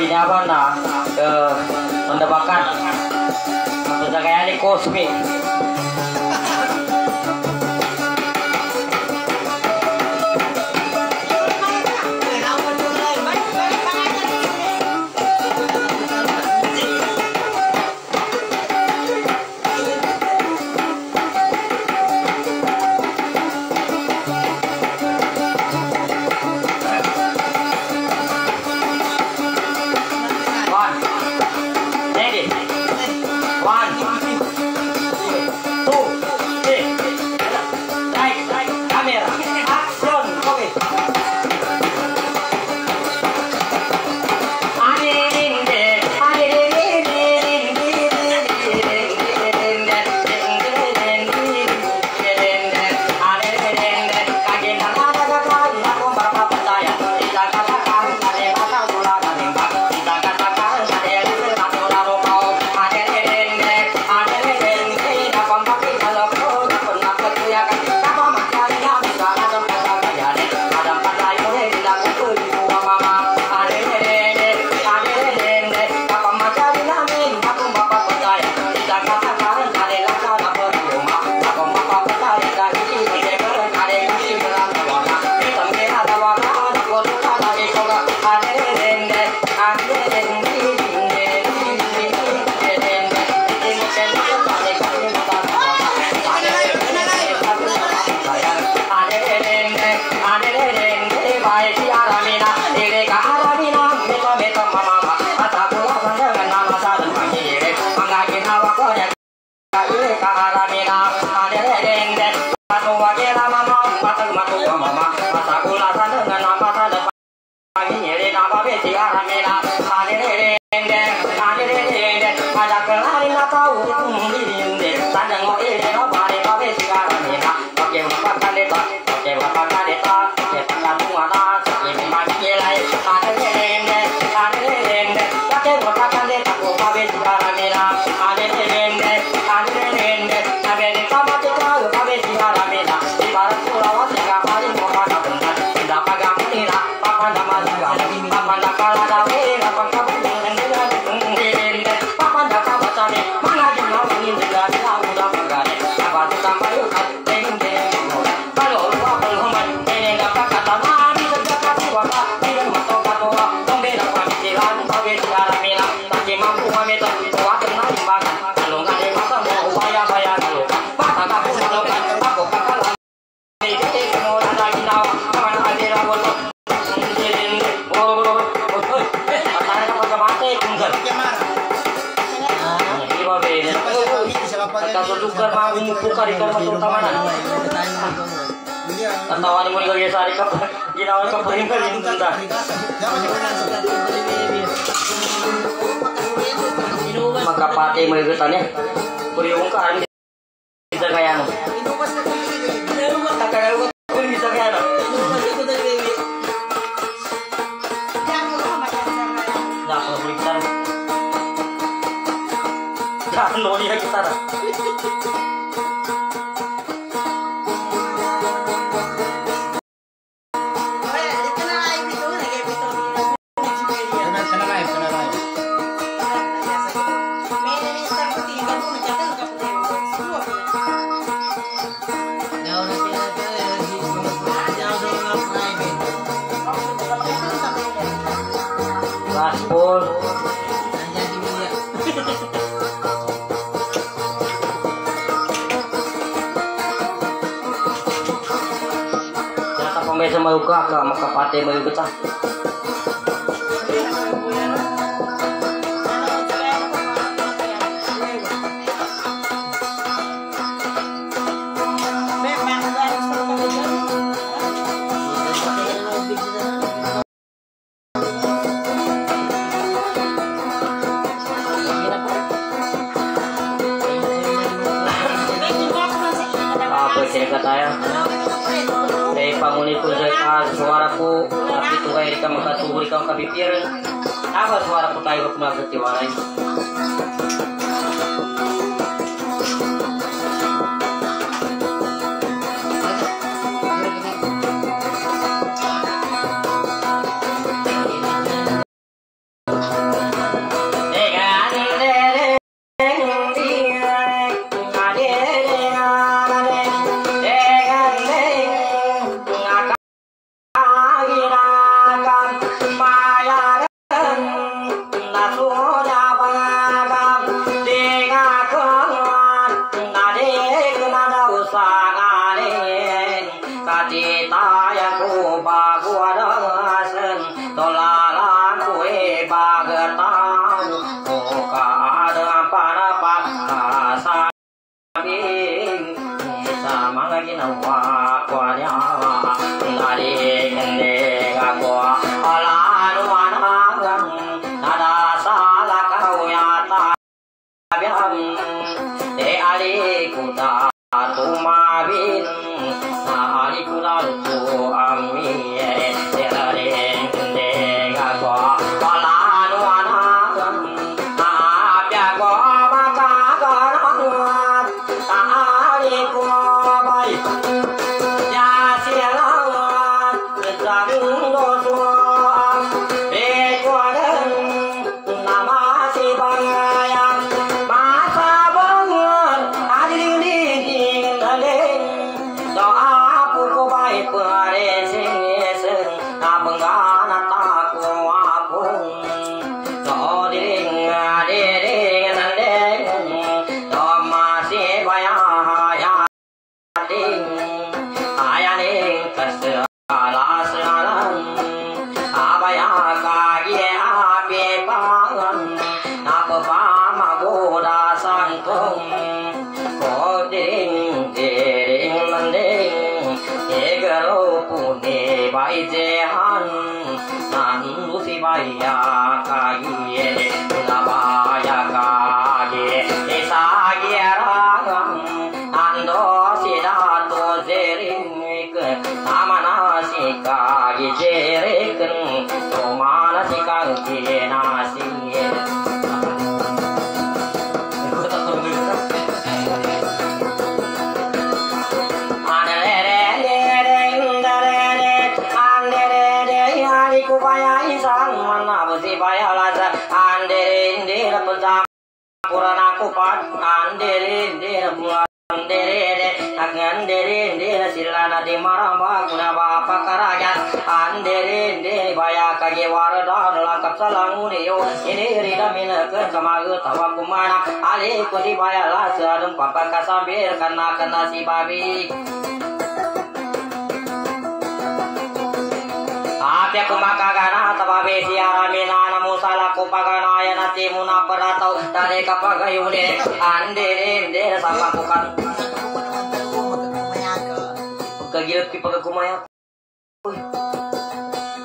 ini apa nah? Eh, mendebakan. Maksudnya kayak ini सारे कपड़े ये नाव कपड़े का दिन धंधा मका पाते मैं गता ने kamagu tawa kumana ale kodi baya la sadum papa kasambir karena kena si babi. Apya kumakagana tababe siara minana musala kupagana ya nati muna peratau dari kapagayune andere andere sama kukan kagilat ki pagakumaya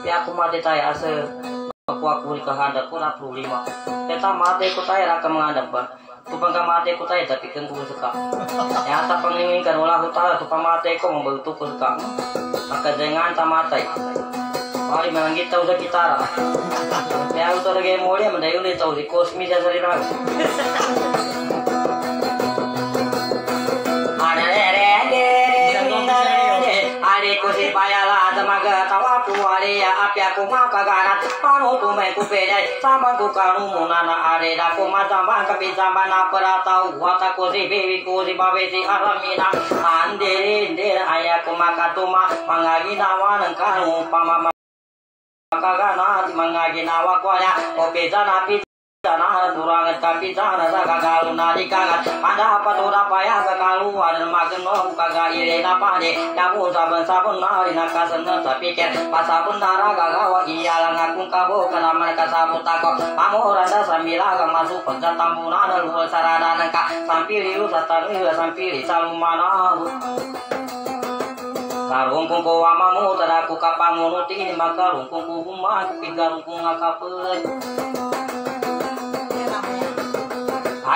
ya aku mati taya ase aku aku na lima. Teta mati ko tayo raka menghadap ba Tupang ka mati ko tayo tapi kan ko suka. Ya ta pangingin wala ko tayo tupang mati ko mabuto ko suka. Maka jangan tamatay Ay, manggit tau sa kitara. Kaya ako talaga yung muli, madayo ulit tau si Cosmi sa sarila. Ari ko si Payala tamaga tawa ku ari ya apya ku tu me ku ku kanu munana are da ku matamba ka pisamba na parata wata ko si bebi ko si babe si aramina andere ku makatuma pangagi nawa nang kanu pamama kagana di mga ginawa ko niya o pizza na pizza na turangan ka pizza na sa kagalo na di kagat. Pada patura pa ya sa kaluan magno kagaire na pade yabu sabon sabon na rin nakasan na sa pikir pasabon na ragagawa iya lang akong kabo kanaman kasabot ako pamura na sa milaga masupag sa tambunan na luwal sarada ng ka sampili sa tanila sampili sa lumana Karungkung ko amamu tadaku kapangunuti maka rungkung ku humah kepiga rungkung ngakapet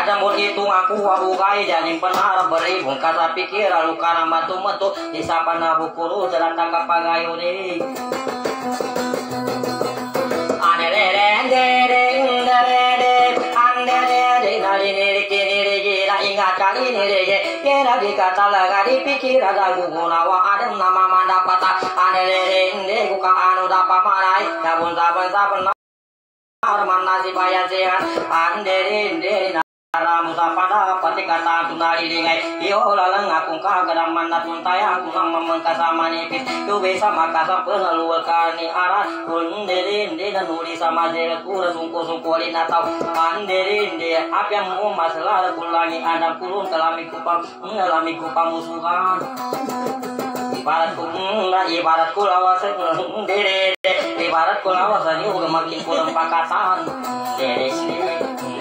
Mun itu aku wabu kai jadi penar beribu kata pikir lalu karena matu matu di sapa nabu kuru telah tangkap pagayu ni Ane laga dipikir ada guguna wa ada nama ane anu dapat marai sabun sabun sabun sapada pati kata tunari dingai Iyo lalang akong kagadaman na tuntay Ako nang Yo makasa penaluwal ka ni ara Kundiri hindi na nuli sa madera Kura sungko sungko rin na tau masalah Kulangi Kalami ko pa Kalami ko pa musuhan. Ibarat na ibarat ko lawasan Dere ibarat ko lawasan Yung makin kurang pakatan dere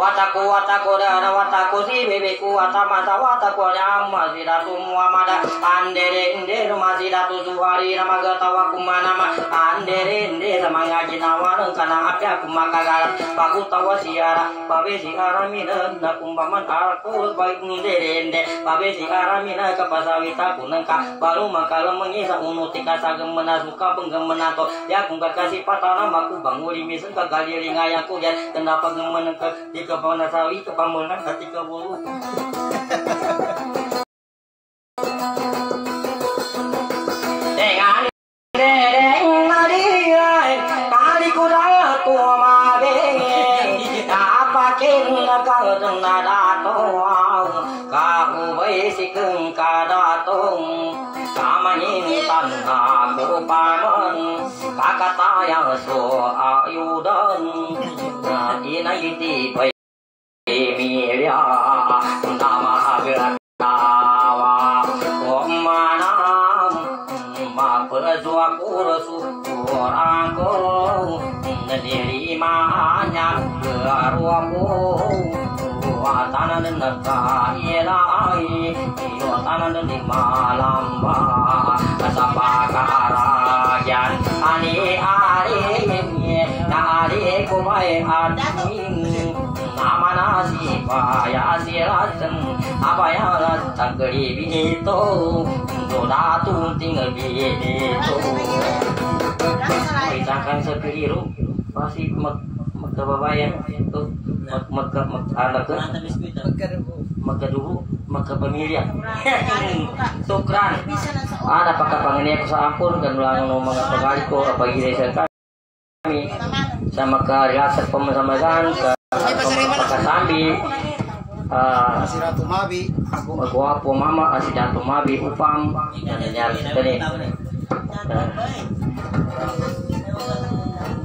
wataku wataku dana wataku si bebeku wata mata wataku ada masih datu muamada andere andere masih datu suhari nama gatawa kumana ma andere andere sama ngaji nawareng kana api aku makagala. Baku tawa siara babe siara mina na kumpaman aku baik dere dere babe siara mina kapasawita kunengka. Baru makala mengisa unutika sagem menasuka penggemenato ya kung kasih patana aku banguri kagali ngayang ko yan kenapa gemen ke di ketika Panasawi kepamunan ketika bulu Kakata yang so ayudan, na inay di milia nama gatawa omanam ma perjua しばやしらしんあばやらたくりびにとどらとんてがびにと kita akan sekeliru pasti mak mak kebabayan itu mak mak mak anak kan maka dulu maka pemilihan tukran ada pakai pangennya kesampur dan ulang ngomong apa kali kok apa gini kami sama ke riaset ke sambi. Ah. Uh, asira tumabi wapo mama asida upam. Dan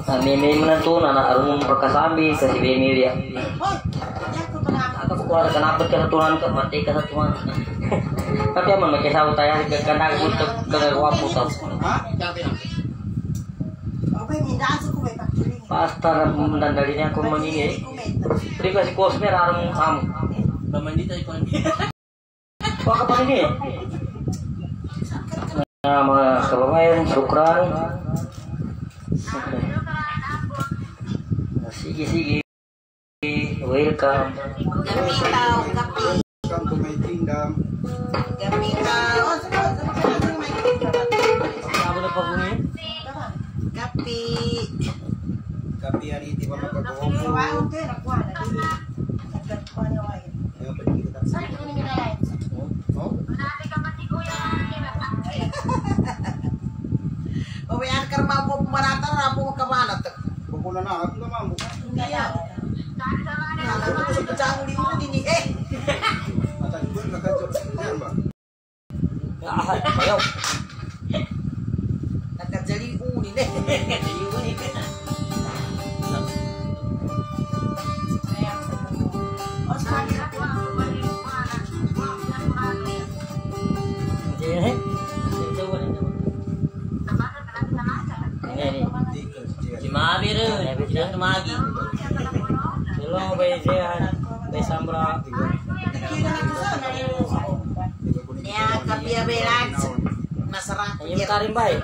Kami ini menentu anak arum perkasambi kasih bini dia. Aku keluar kenapa keturunan ke mati Tuhan Tapi aman macam tahu tayar ke aku untuk ke ruang tau. Apa yang minta? Aku Pastar dan dalinya aku menyingi. terima kasih kosmer arung kamu. Bamandi tadi kon. Wah kapan ini? Nama Salamayan Sukran. sigi sigi, Welcome. Gamitaw, kapi. Welcome to my kingdom. Gamitaw. Kapi hari-hari di. Oh? Oh? [laughs] Na, eh. 对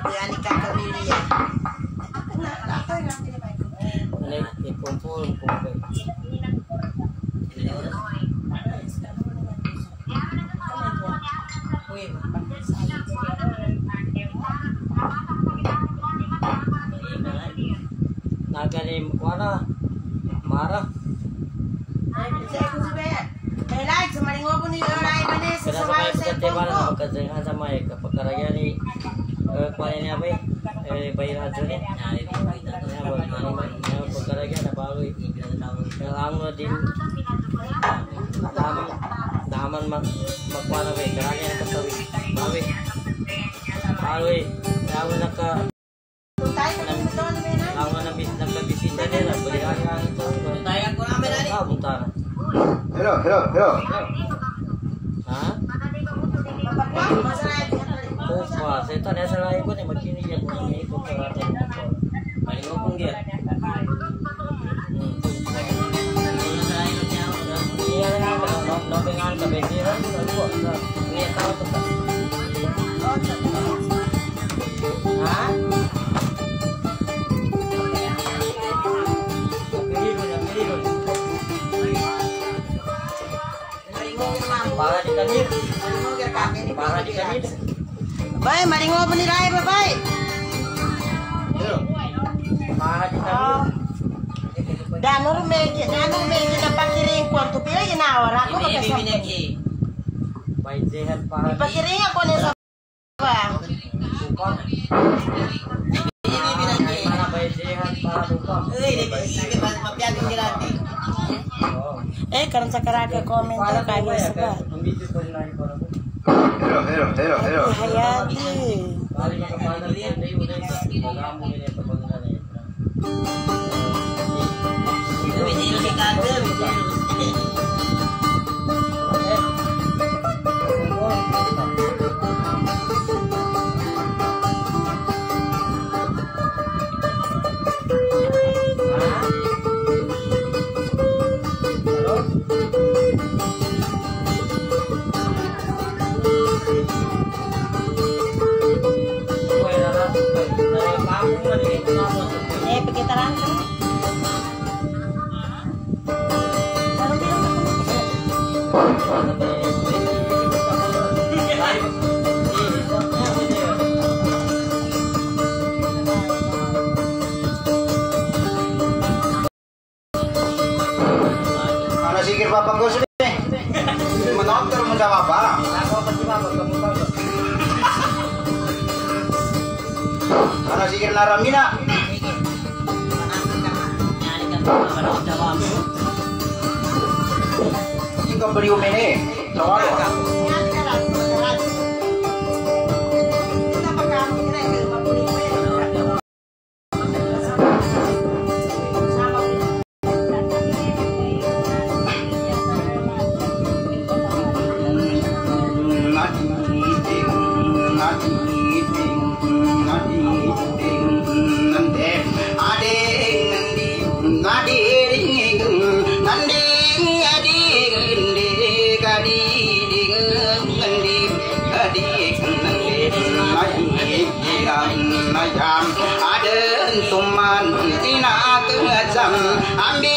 ambi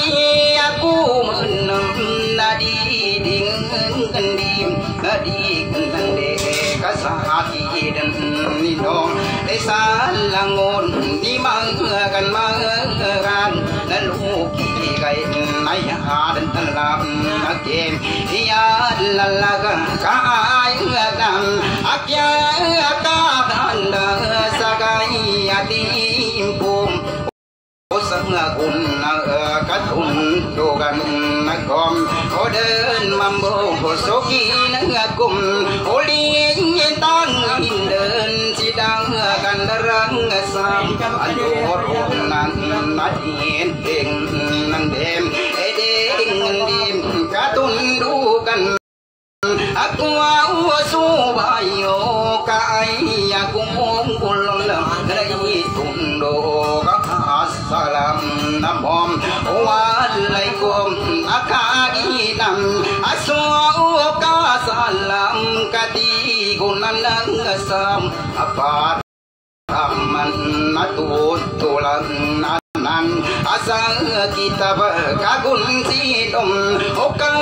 aku menem nadi ding kendim nadi kendande kasati dan nidong desalangon di mangakan mangaran naluki kai naya dan telam akem ya lalaga kai ngam akya ka sang kun ka thun do gan na kom o den mam bo ho so ki na kum o li yin tang in den si dang gan rang sam ado ro nan na yin ding nan dem e ding dim ka tun du gan aku au su bayo kai aku mong salam namhom waalaikum akadinam asoka salam kadi gunalang sam apat aman natutulak nan asal kitab kagun sidom hokang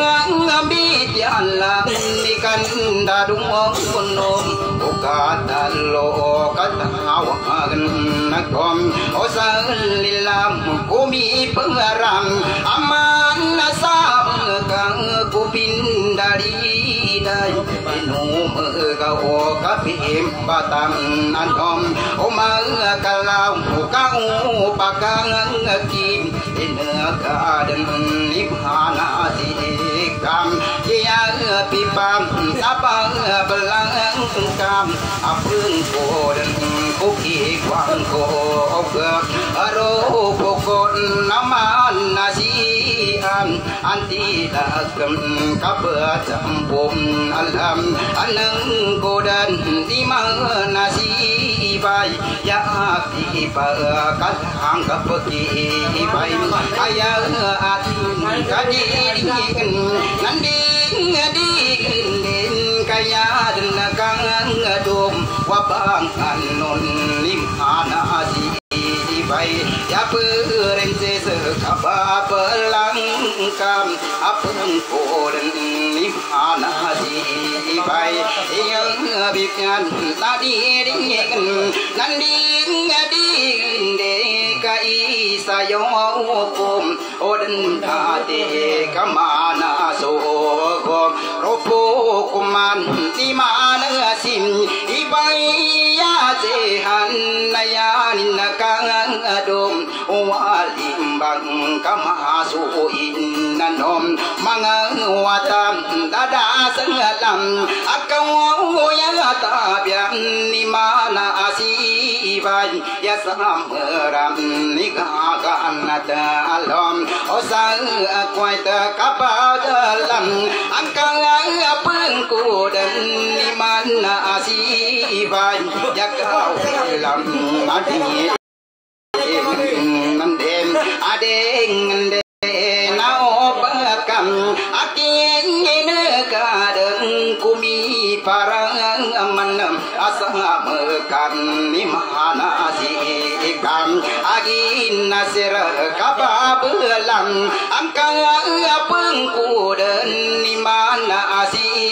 bidyalan nikan dadung kunom hokatalo katawagan nakom osal lilam kumi pengarang aman nasa kang kupindari หนูเออกะโอกะพิมปะตังนันทอมโอมาเออกะลาวกะอูปะกะเงกิมเนื้อกะดันนิพพานาสิกรรมที่ยาเอปิปามสะปะเออบลังกรรมอพึ่งโกดันคุกอีวังโกเกอโรโกกนนามานาสี kuki kwang ko ogak aro pokon naman nasi am anti dagam kabar campum alam anang kodan di mana si bai ya api pa kalang kapeki bai ayah atin kadiri nandi ngadi kaya dan kang dum wabang anon limana si bai ya peren se sekaba pelang kam apeng koden limana si bai yang bikan tadi dingin nandi ngadi de kai sayo kum oden tate kamana so gom ropo kuman di mana sim ibai ya sehan nayan nakang adom walim bang kamasu inanom mga watam dada sengalam akau ya tabian ni mana asiban ya samram ni gagan alam osang akwai ta kapadalam angkang apengku dan ni mana asiban ya kau lam adi nandem adeng nande nao pakam aking negara kumi parang manam asam kan ni mana si kam agin nasir kababelam angkang apengku dan ni mana si kam agi ceren ayadan jagam adom oal limbang ni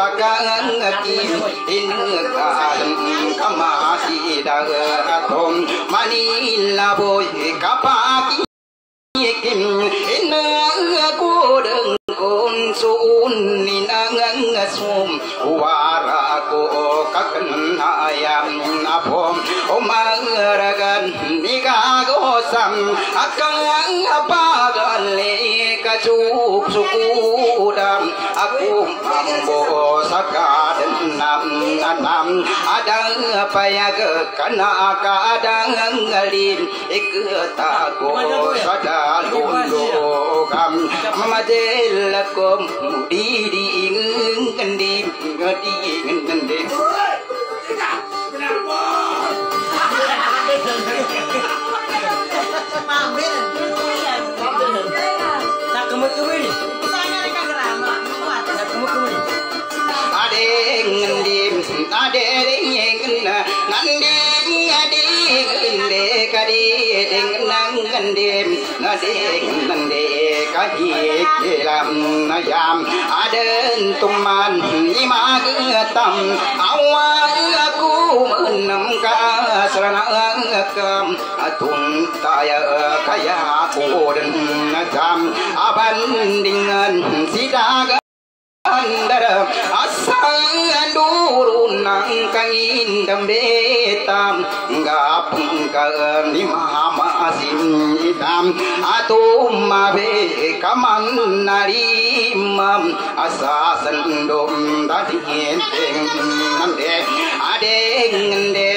pagaan ti in kalam kamasi da atom mani la boy kapati kim in ko deng kon sun ni nang sum wara ko kakan ayam apom omaragan nigago sam akang apagal sukudam aku mambo sakadan nam nam ada payag kana kadang ngalin ikta ko sada lundo kam mamadel ko didi ngandi ngadi ngandi Tak ade ngandim ade ringen nandi ade ngande kadi ding nang ngandim ngade ngande kadi kelam nayam aden tuman lima getam awal aku menam ka serana kam atun taya kaya aku dan jam aban dengan sidaga andara asang durun nang kangin dambetam ngapung ka ni mama sim itam atum mabe kaman narimam asasan dom tadi teng nande ade ngende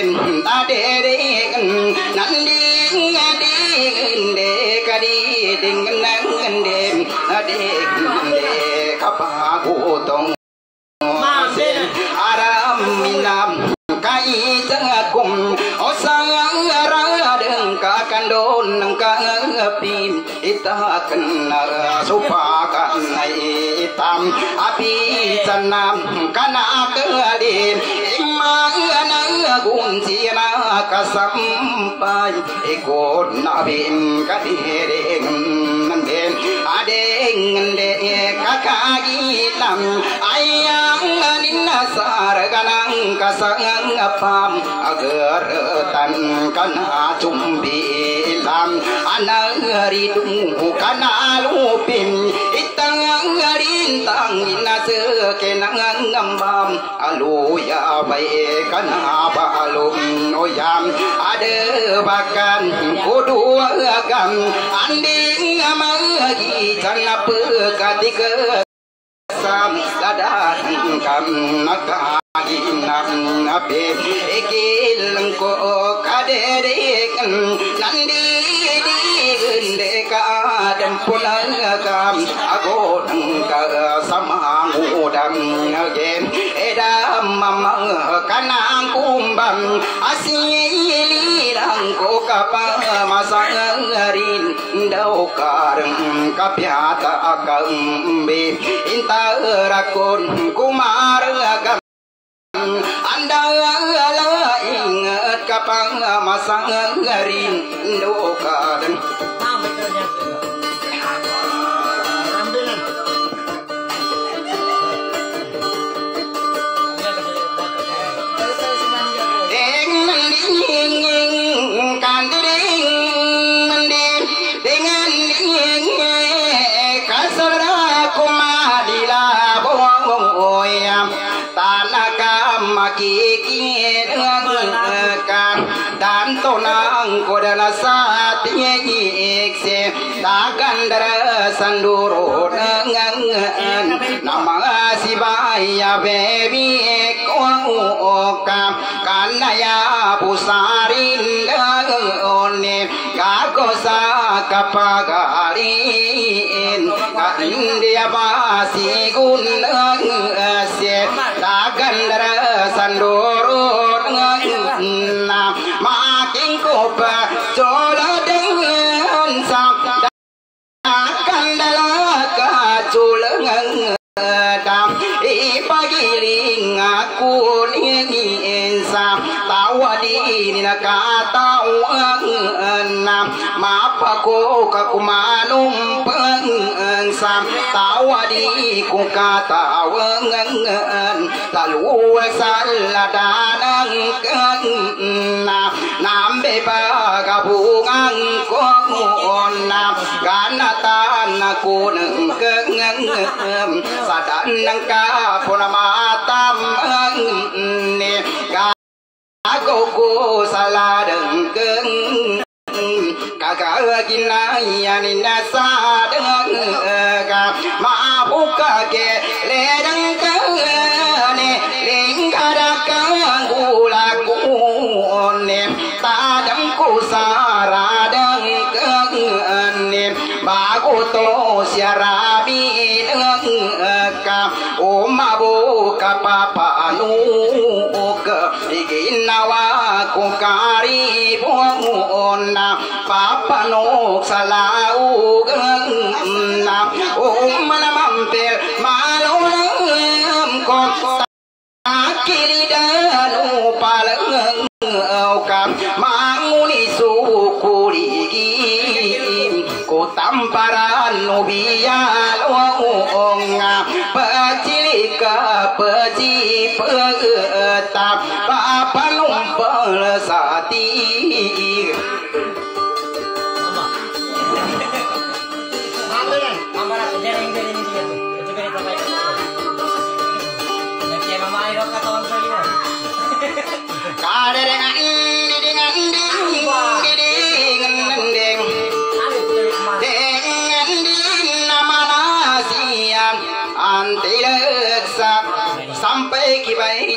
ade de nandi ade ngende kadi ding nang ngende ade ngende பாகோதம் அறமினம் கை ஜங்கும் ஒசங்கரடும் காக்கண்டோன் கபி இத்தாக்கன் சுபாகன்னை தம் அபி சன்னம் கனாக்கடி gun chi na ka sam pai e god na bim ka de re nan de a de ngan de kakagitam ayang ninna sarganang kasang apam agar tan kana cumbilam anari dungu kana lupim itang rintang ina sekenang ngambam aluya bae kana balum oyam ada bakan kudu agam. Anding amagi jana pekatika sam. Dadan kam nakaginam ape. Ekil ko kadere nandi చిందేక టెంపులగం అగోడంక సమాగూడం అగేన్ ఎడమ్మ కనాంకుంబం అసిలీరం కోకప మసంగరిన్ డౌకారం కప్యాత అకంబే ఇంత రకున్ కుమారగం anda la ingat kapang masang garin do ದಾಂತೋನಾಂಕುಡಲ ಸಾತಿಯೇಕ್ಸೆ ದಾಗಂಡರ ಸಂಡೂರೋಣ ನಮ ಶಿವಾಯ ಬೇವಿ ಓಕ ಕನ್ನಯ ಪುಸಾರಿಲ್ಲ ಓನೆ ಕಾಕೋಸ ಕಪಗಾರಿ ಇಂದ್ರಿಯ ಬಾಸಿ ಗುಣ ಸೆ ದಾಗಂಡರ ಸಂಡೂರ đam đi ba đi li ngã cu ni đi en sam tao đi ni na ca tao ân nam. Ma pa ko ka ku ma num pang ân sam. Tao đi ku ca tao ngang ân ta lu sa la da nang kan na nam. Be pa ga bu ngang ko mu on nam. Ga na ta na ku nang kan ngang นังกาพุนมาตัมเนกาโกโกสลาดึงกึงกากาเอกินายานินาซาดึงกามาบุกเกเลดึงกึงเนลิงกาดักกังกูลากูเนตาดึงกูสาราดึงกึงเนบากูโตเสียราบี panuk iginawa ko karibon na papanok sa laog na um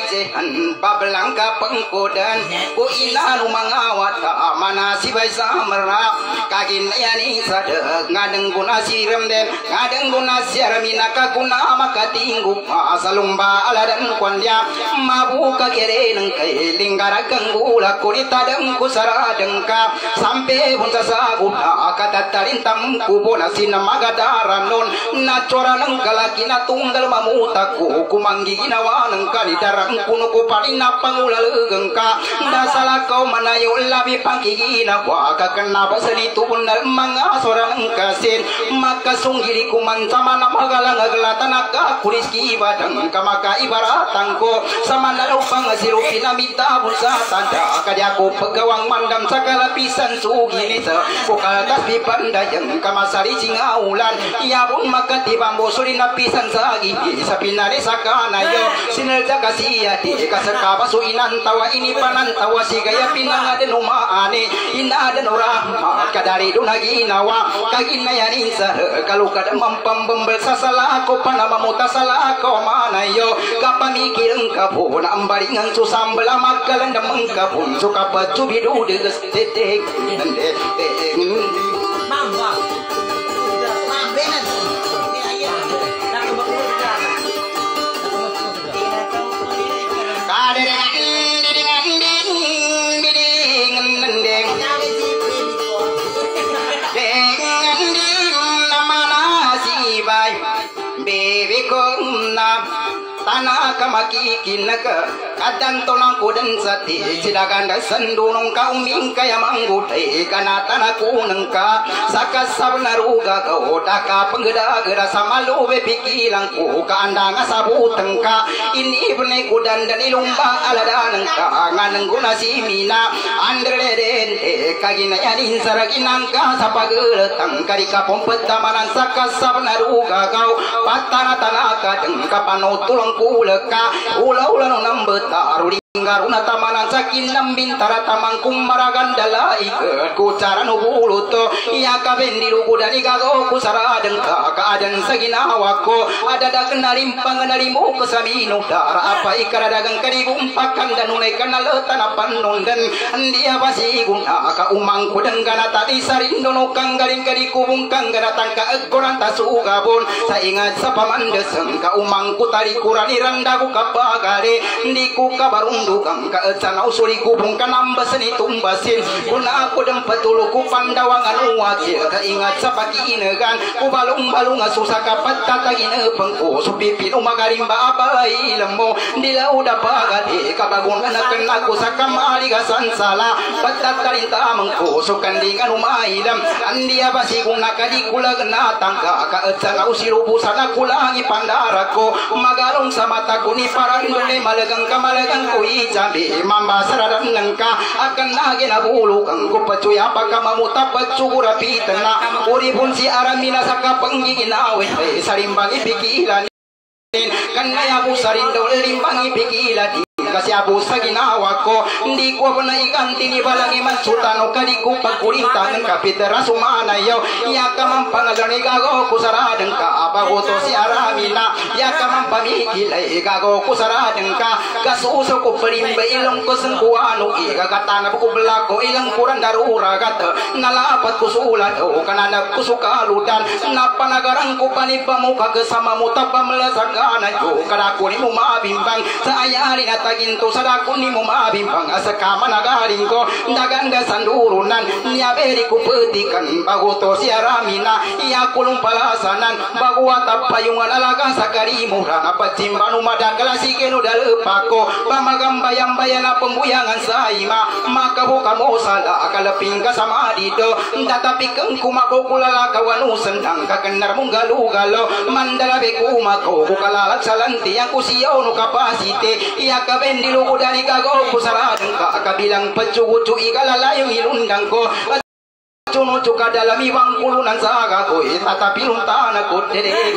kibai jehan bablangka pengkodan ku ina lumangawat mana si bai samra kagin yani sadek ngadeng guna siram den ngadeng guna siramina ka guna maka tinggu asalumba aladan kwandya mabuka kere nang kai linggara kanggula kulita deng kusara dengka sampai bunta saguna kata talintam kubona sinamagadaran non na cora nang kalaki na tunggal mamutaku kumanggi ginawa nang kalidarang kuno ko palina pangulal gengka dasala kau manayo labi pangkigina wa kakana basali tubunar mga sora nang kasin maka sunggiri kumansama na magalang aglatan ka kuriski badang kamaka ibaratang ko sama na lupang siru pinamita bulsa tanda kaya ko pagawang mandam sa kalapisan sugi nito kukalatas di pandayang kamasari singaulan iyabong makatibang bosuli na pisan sa gigi sa sa kanayo sinalda kasiya di kasakabaso inantawa ini panantawa si gaya pinangaden umaani inaden urahma kadari do naginawa kaginayanin sa kalukad mampambembel sa salako panamamuta salako manayo kapamikirang kapun ang baringang susambala magkalanda mangkapun suka pacubidu deges tetek Mama. Tanah kamaki kinaka? Kadang tolang kudan sati. Sidagan da sandunong kauming kaya manggutai. Kana tanah kunang ka saka sabna ruga ka odaka penggeda gera sama lube pikilang ku ka andanga sabuteng ka ini bene kudan dan ilumba aladanang ka nganang guna simina andre dente kagina yanin saraginang ka sapageletang karika pompetamanan saka sabna ruga kau. Patana tanaka deng kapano ula ka ula ula no namba ta Garuna tamanan sakin nambin tara tamang kumaragan dala iket ku cara nubulu to iya kaben di lugu dari gago ku sara dengka kaadan saginawa ko ada da kenalim panganalimu kesaminu dara apa ikara dagang kadi gumpakan dan unai letan panon dan dia basi guna ka umang ku denggana tadi sarindo no kanggaling kadi kubung kanggana tangka ekoran tasugabon sa ingat sa pamandeseng ka umang ku tali kurani randaku di ku kabarung dukang ka etsana usuli kubung kanamba seni tumbasin. Kuna aku dem petulu ku pandawangan wakil ka ingat sa pakinegan ku balung balung susah kapat tatagine pengko supipin umagarimba abai lemo dila udah pagati. Kabagun na kena ku sakamali ga sansala patatarinta mengko sukan dengan umailam andia basi guna kadi kula gena tangka ka etsana usiru busana kulangi pandarako magalong sa mata ko ni parang dole malagang kamalagang ko icabi mamba saradan nangka akan lagi na bulukang ko pacuya pagka mamuta patsugura pitana uri pun si aramina sa kapanggigin awit ay sarimbang ipikilan kan kaya po sarindo limbang ipikilan kasi abu sa ginawa ko hindi ko pa naiganti ni balangi man sutano kadi ko pagkulintangan kapitera sumanayo iya ka man pangalan igago ko saradang ka abago to si aramina iya ka man pamikil ay igago ko saradang ka kasuso ko palimba ilang ko sangkuano igagatan ko belako ilang kurang darura gat nalapat ko sulat o kananag ko sukaludan napanagaran ko kasama mo tapamlasagana yo kadako ni mo mabimbang sa ayari na ginto sadakun ni mo mabimbang asa kama nagaring ko daganda sandurunan niya beri ko petikan. Bago to si aramina iya kulong palasanan. Bago atap payungan alaga sa karimuran apat simban umadan kalasi keno dalupako pamagambayang bayan na pembuyangan sa ima makabuka mo sala akalaping ka sama dito tatapi kang kumakukulala kawanu sendang. Kakenar mong galugalo mandalabe kumako kukalalag sa lanti ang kusiyaw no kapasite. Iya kabe bendilu udari kago kusaradeng ka kabilang pecucu ikalalayo ilundang ko Cuno cuka dalam iwang kulunan saga ko tatapi luntana ko dede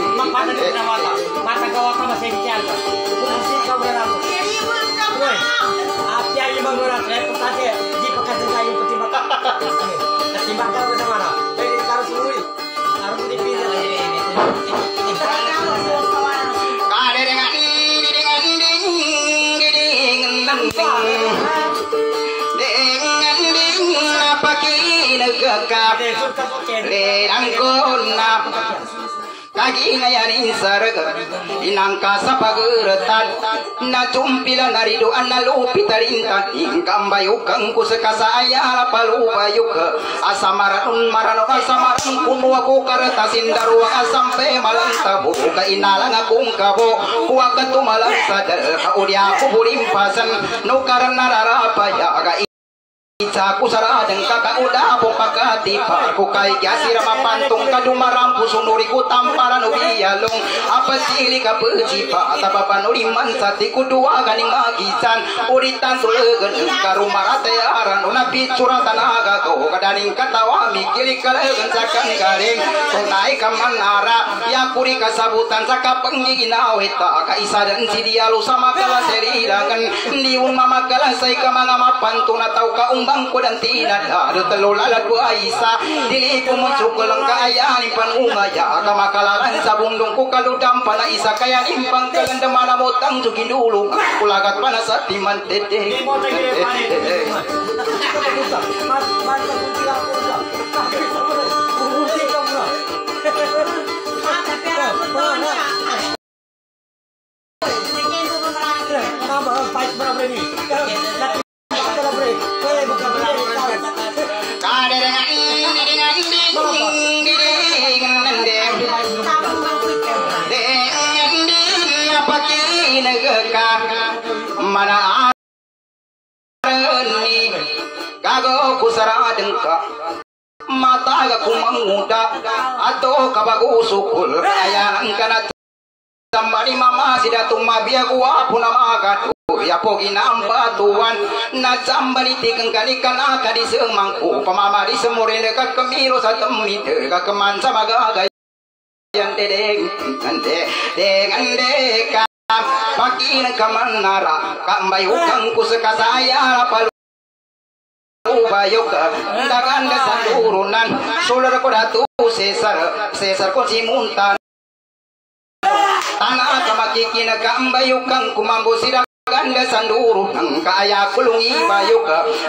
mata? Mata kau apa masih bicara? Kursi kau berapa? Apa yang lima pun tadi di pekerjaan saya itu timbang. Timbang kau kini gegap Besok kau cek. Lerang kona Kagi ngayanin sarga Inangka sa paguratan Na cumpila narido na lupi tarinta Ingkang bayukang ko sa kasaya Palubayuk Asamaran marano asamaran Kuno ako karatasin Darwa asampe malanta Buka inalang akong kabo Kuwa ka tumalang sa dal Kauli ako bulimpasan No karan nararapaya Ka Isa ko saradang kakauda po pagkatipa ko kay gasira mapantong kadumarang pusunuri ko tamparan biyalong apasili ka pejipa tapapanuri man sa tikudua ganing magisan uritan tulegan karumarate aran una picura tanaga ko kadaning katawa mikili kalagan sa kanggaring tunay ka manara yakuri kasabutan sa kapanggiginawe ta kaisa dan si dialo sama kala serirangan diun mamagalasay ka mga mapanto na tau ka umbang ko dan tinad Ado talo lalat ko aisa Dili ko masukul ang kaayaan Panungaya ka makalalan sa bundong ko kaludam Pana isa. Kaya impang mo tang sukin dulu. Kulagat pa na sa timan tete fight berapa ini? Mana arani Gago kusara dengka Mata ga kumanguda Ato kabagusukul Ayanan kana Sambari mama sida tumabia gua puna ya pogi namba tuan na sambari tikeng kali kana kadi semangku pamamari semure ka kemiro sa temmi ka keman sama gaga yang dedeng ande dengan deka Pakin kamanara Kambay ukang kusekasaya Palu. Bayok Dagan desan turunan. Sular ko datu Sesar Sesar ko simuntan Tanah kamakikin kambayukang kumambo sila ganda sanduru ang kaya kulungi bayuk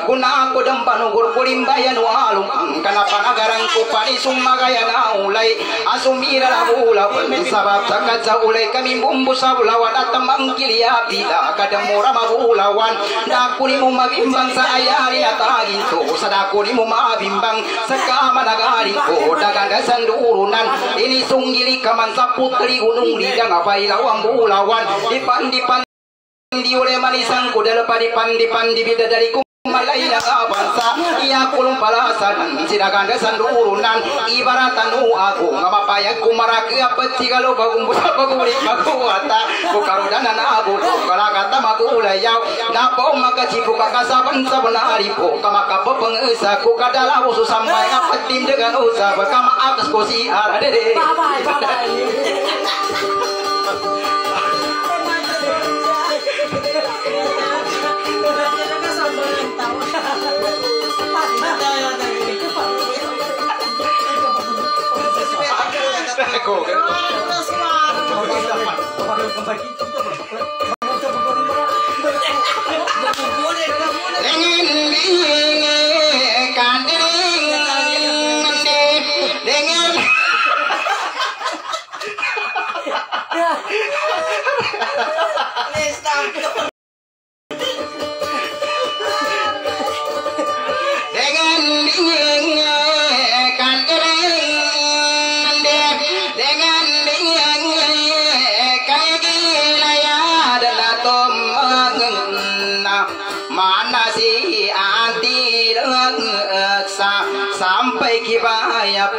kuna ko dam panugur kulim bayan walum ang kanapa nagarang ko pani sumagaya na ulay asumira la bula sabab sakat sa kami bumbu sa bulawan at tamang kilya pila kadamura mabulawan dako ni mo mabimbang sa ayari at agin to sa dako ni mo mabimbang sa kamanagarin ko daganda sandurunan ini sunggili kaman sa putri gunung lidang apay lawang bulawan. Dipan dipan di oleh manisan ku dalam padi pandi pandi bida dari kumalai naga bangsa. Ia kulung palasan sidakan desan urunan ibaratan u aku. Ngapapaya kumaraki apa tiga lo bagumbu baguli baguata bukarudana na abu kala kata magula yau. Dapo maka cipu kakasaban sabenari po. Kama kapo pengesa ku kadala usu sampai. Apa tim dengan usah kama atas kosi arade Bye-bye, [laughs] bye-bye. dengan dengan dengan sampai kibaya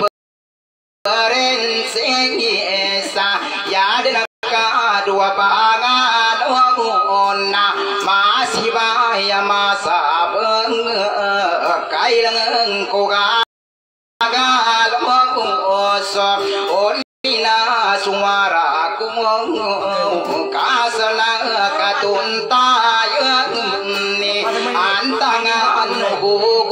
Perensing esa ya dengan dua pangan ona. Masih baya masa beng kailang koga agal oso. Onina suara ku kasana katuntayang ni. Antangan gugod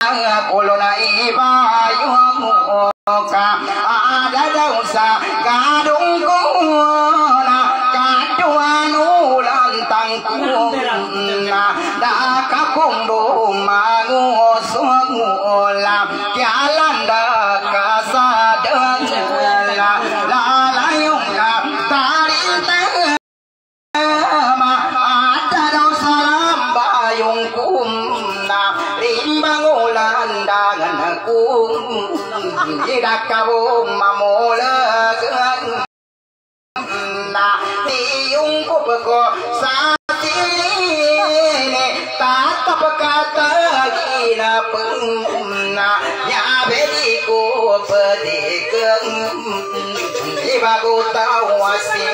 Pulo na iba yung muka Ada daw sa kadung ko na Kaduan ulang tangkong na Nakakumbong mangusong ulam Kaya pedikeng iba ko tawasi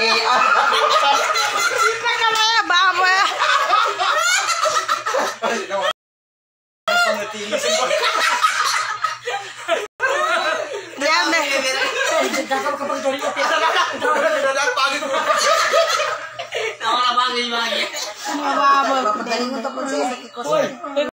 Mamalu ini lima kebun mas. Mamalu kan dia.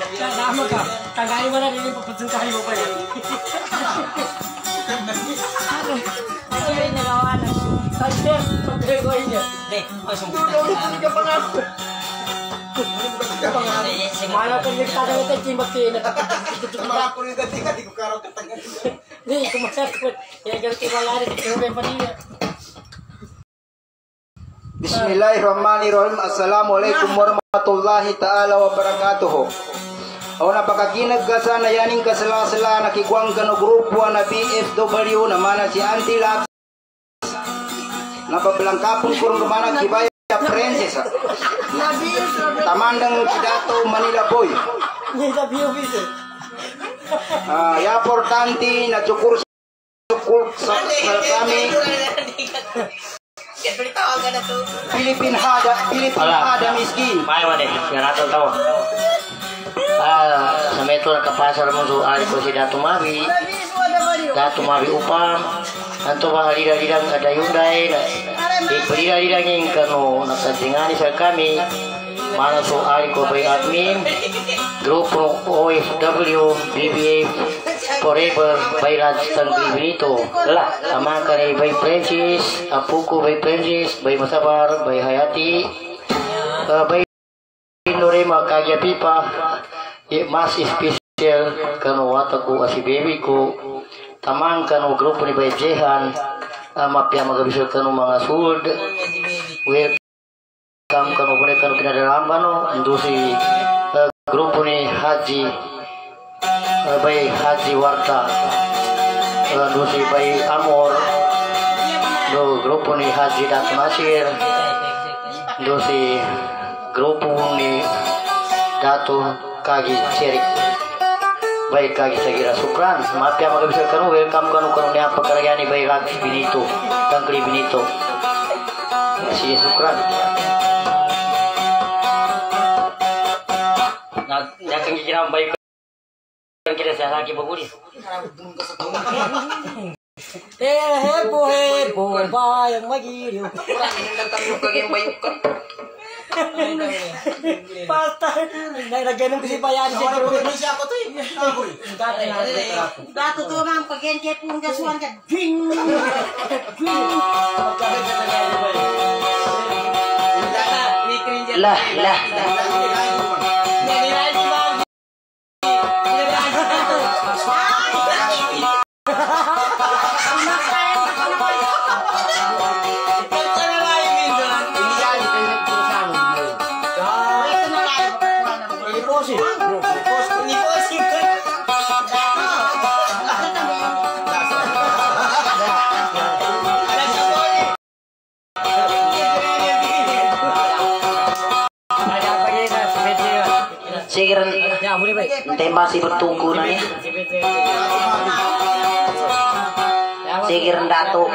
kita? Ya kita dia. Bismillahirrahmanirrahim. Assalamualaikum warahmatullahi taala wabarakatuh. Aw napakaginag ka sa nayaning kasala-sala nakigwang ka no grupo na BFW na mana si Antilax. Napablangkapon ko rin mana kibaya princess. Tamandang Kidato Manila Boy. Ah, ya portanti na cukur cukur sa, kami Pilipin hada Pilipin Wala. hada miskin. Payo deh, biar atau tahu. Ah, ke pasar musuh ali ko si Datu Mabi. Datu Mabi upam. Anto ba halida lidang ada Hyundai. Di pelida lidang yang kanu nakatingani sa kami. Mana so ali ko bay admin. Grupo OFW BBA Forever by Rajasthan Benito. Lah, sama kani by Francis, apuku by Francis, by Masabar, by Hayati, uh, by Norema kagya pipa ya mas spesial kanu wata ko asi baby tamang kanu grupo ni Bajehan ama pia magabisol kanu mga sud. Welcome kanu pare kanu kinadaramban no ando si uh, grupo ni Haji uh, Haji Warta. Uh, ando si bay Amor. Do grupo ni Haji Dat Nasir grupo ni Dato Kagi Cerik baik kagi sagira sukran maaf ya maka bisa kanu welcome kanu kanu ni apa karya ni? Baik lagi binito. Kangkli binito. Masih sukran nah yang kira baik kan kita saya lagi baguli Eh, hebo, hebo, bayang magiliw. Basta, nilagyan ng kasipayan siya. Indonesia ako to eh. Dato to mang pagyan kay pung gasuan ka. Ding. lah lah Sige si bertunggu na niya. Sige rin dato.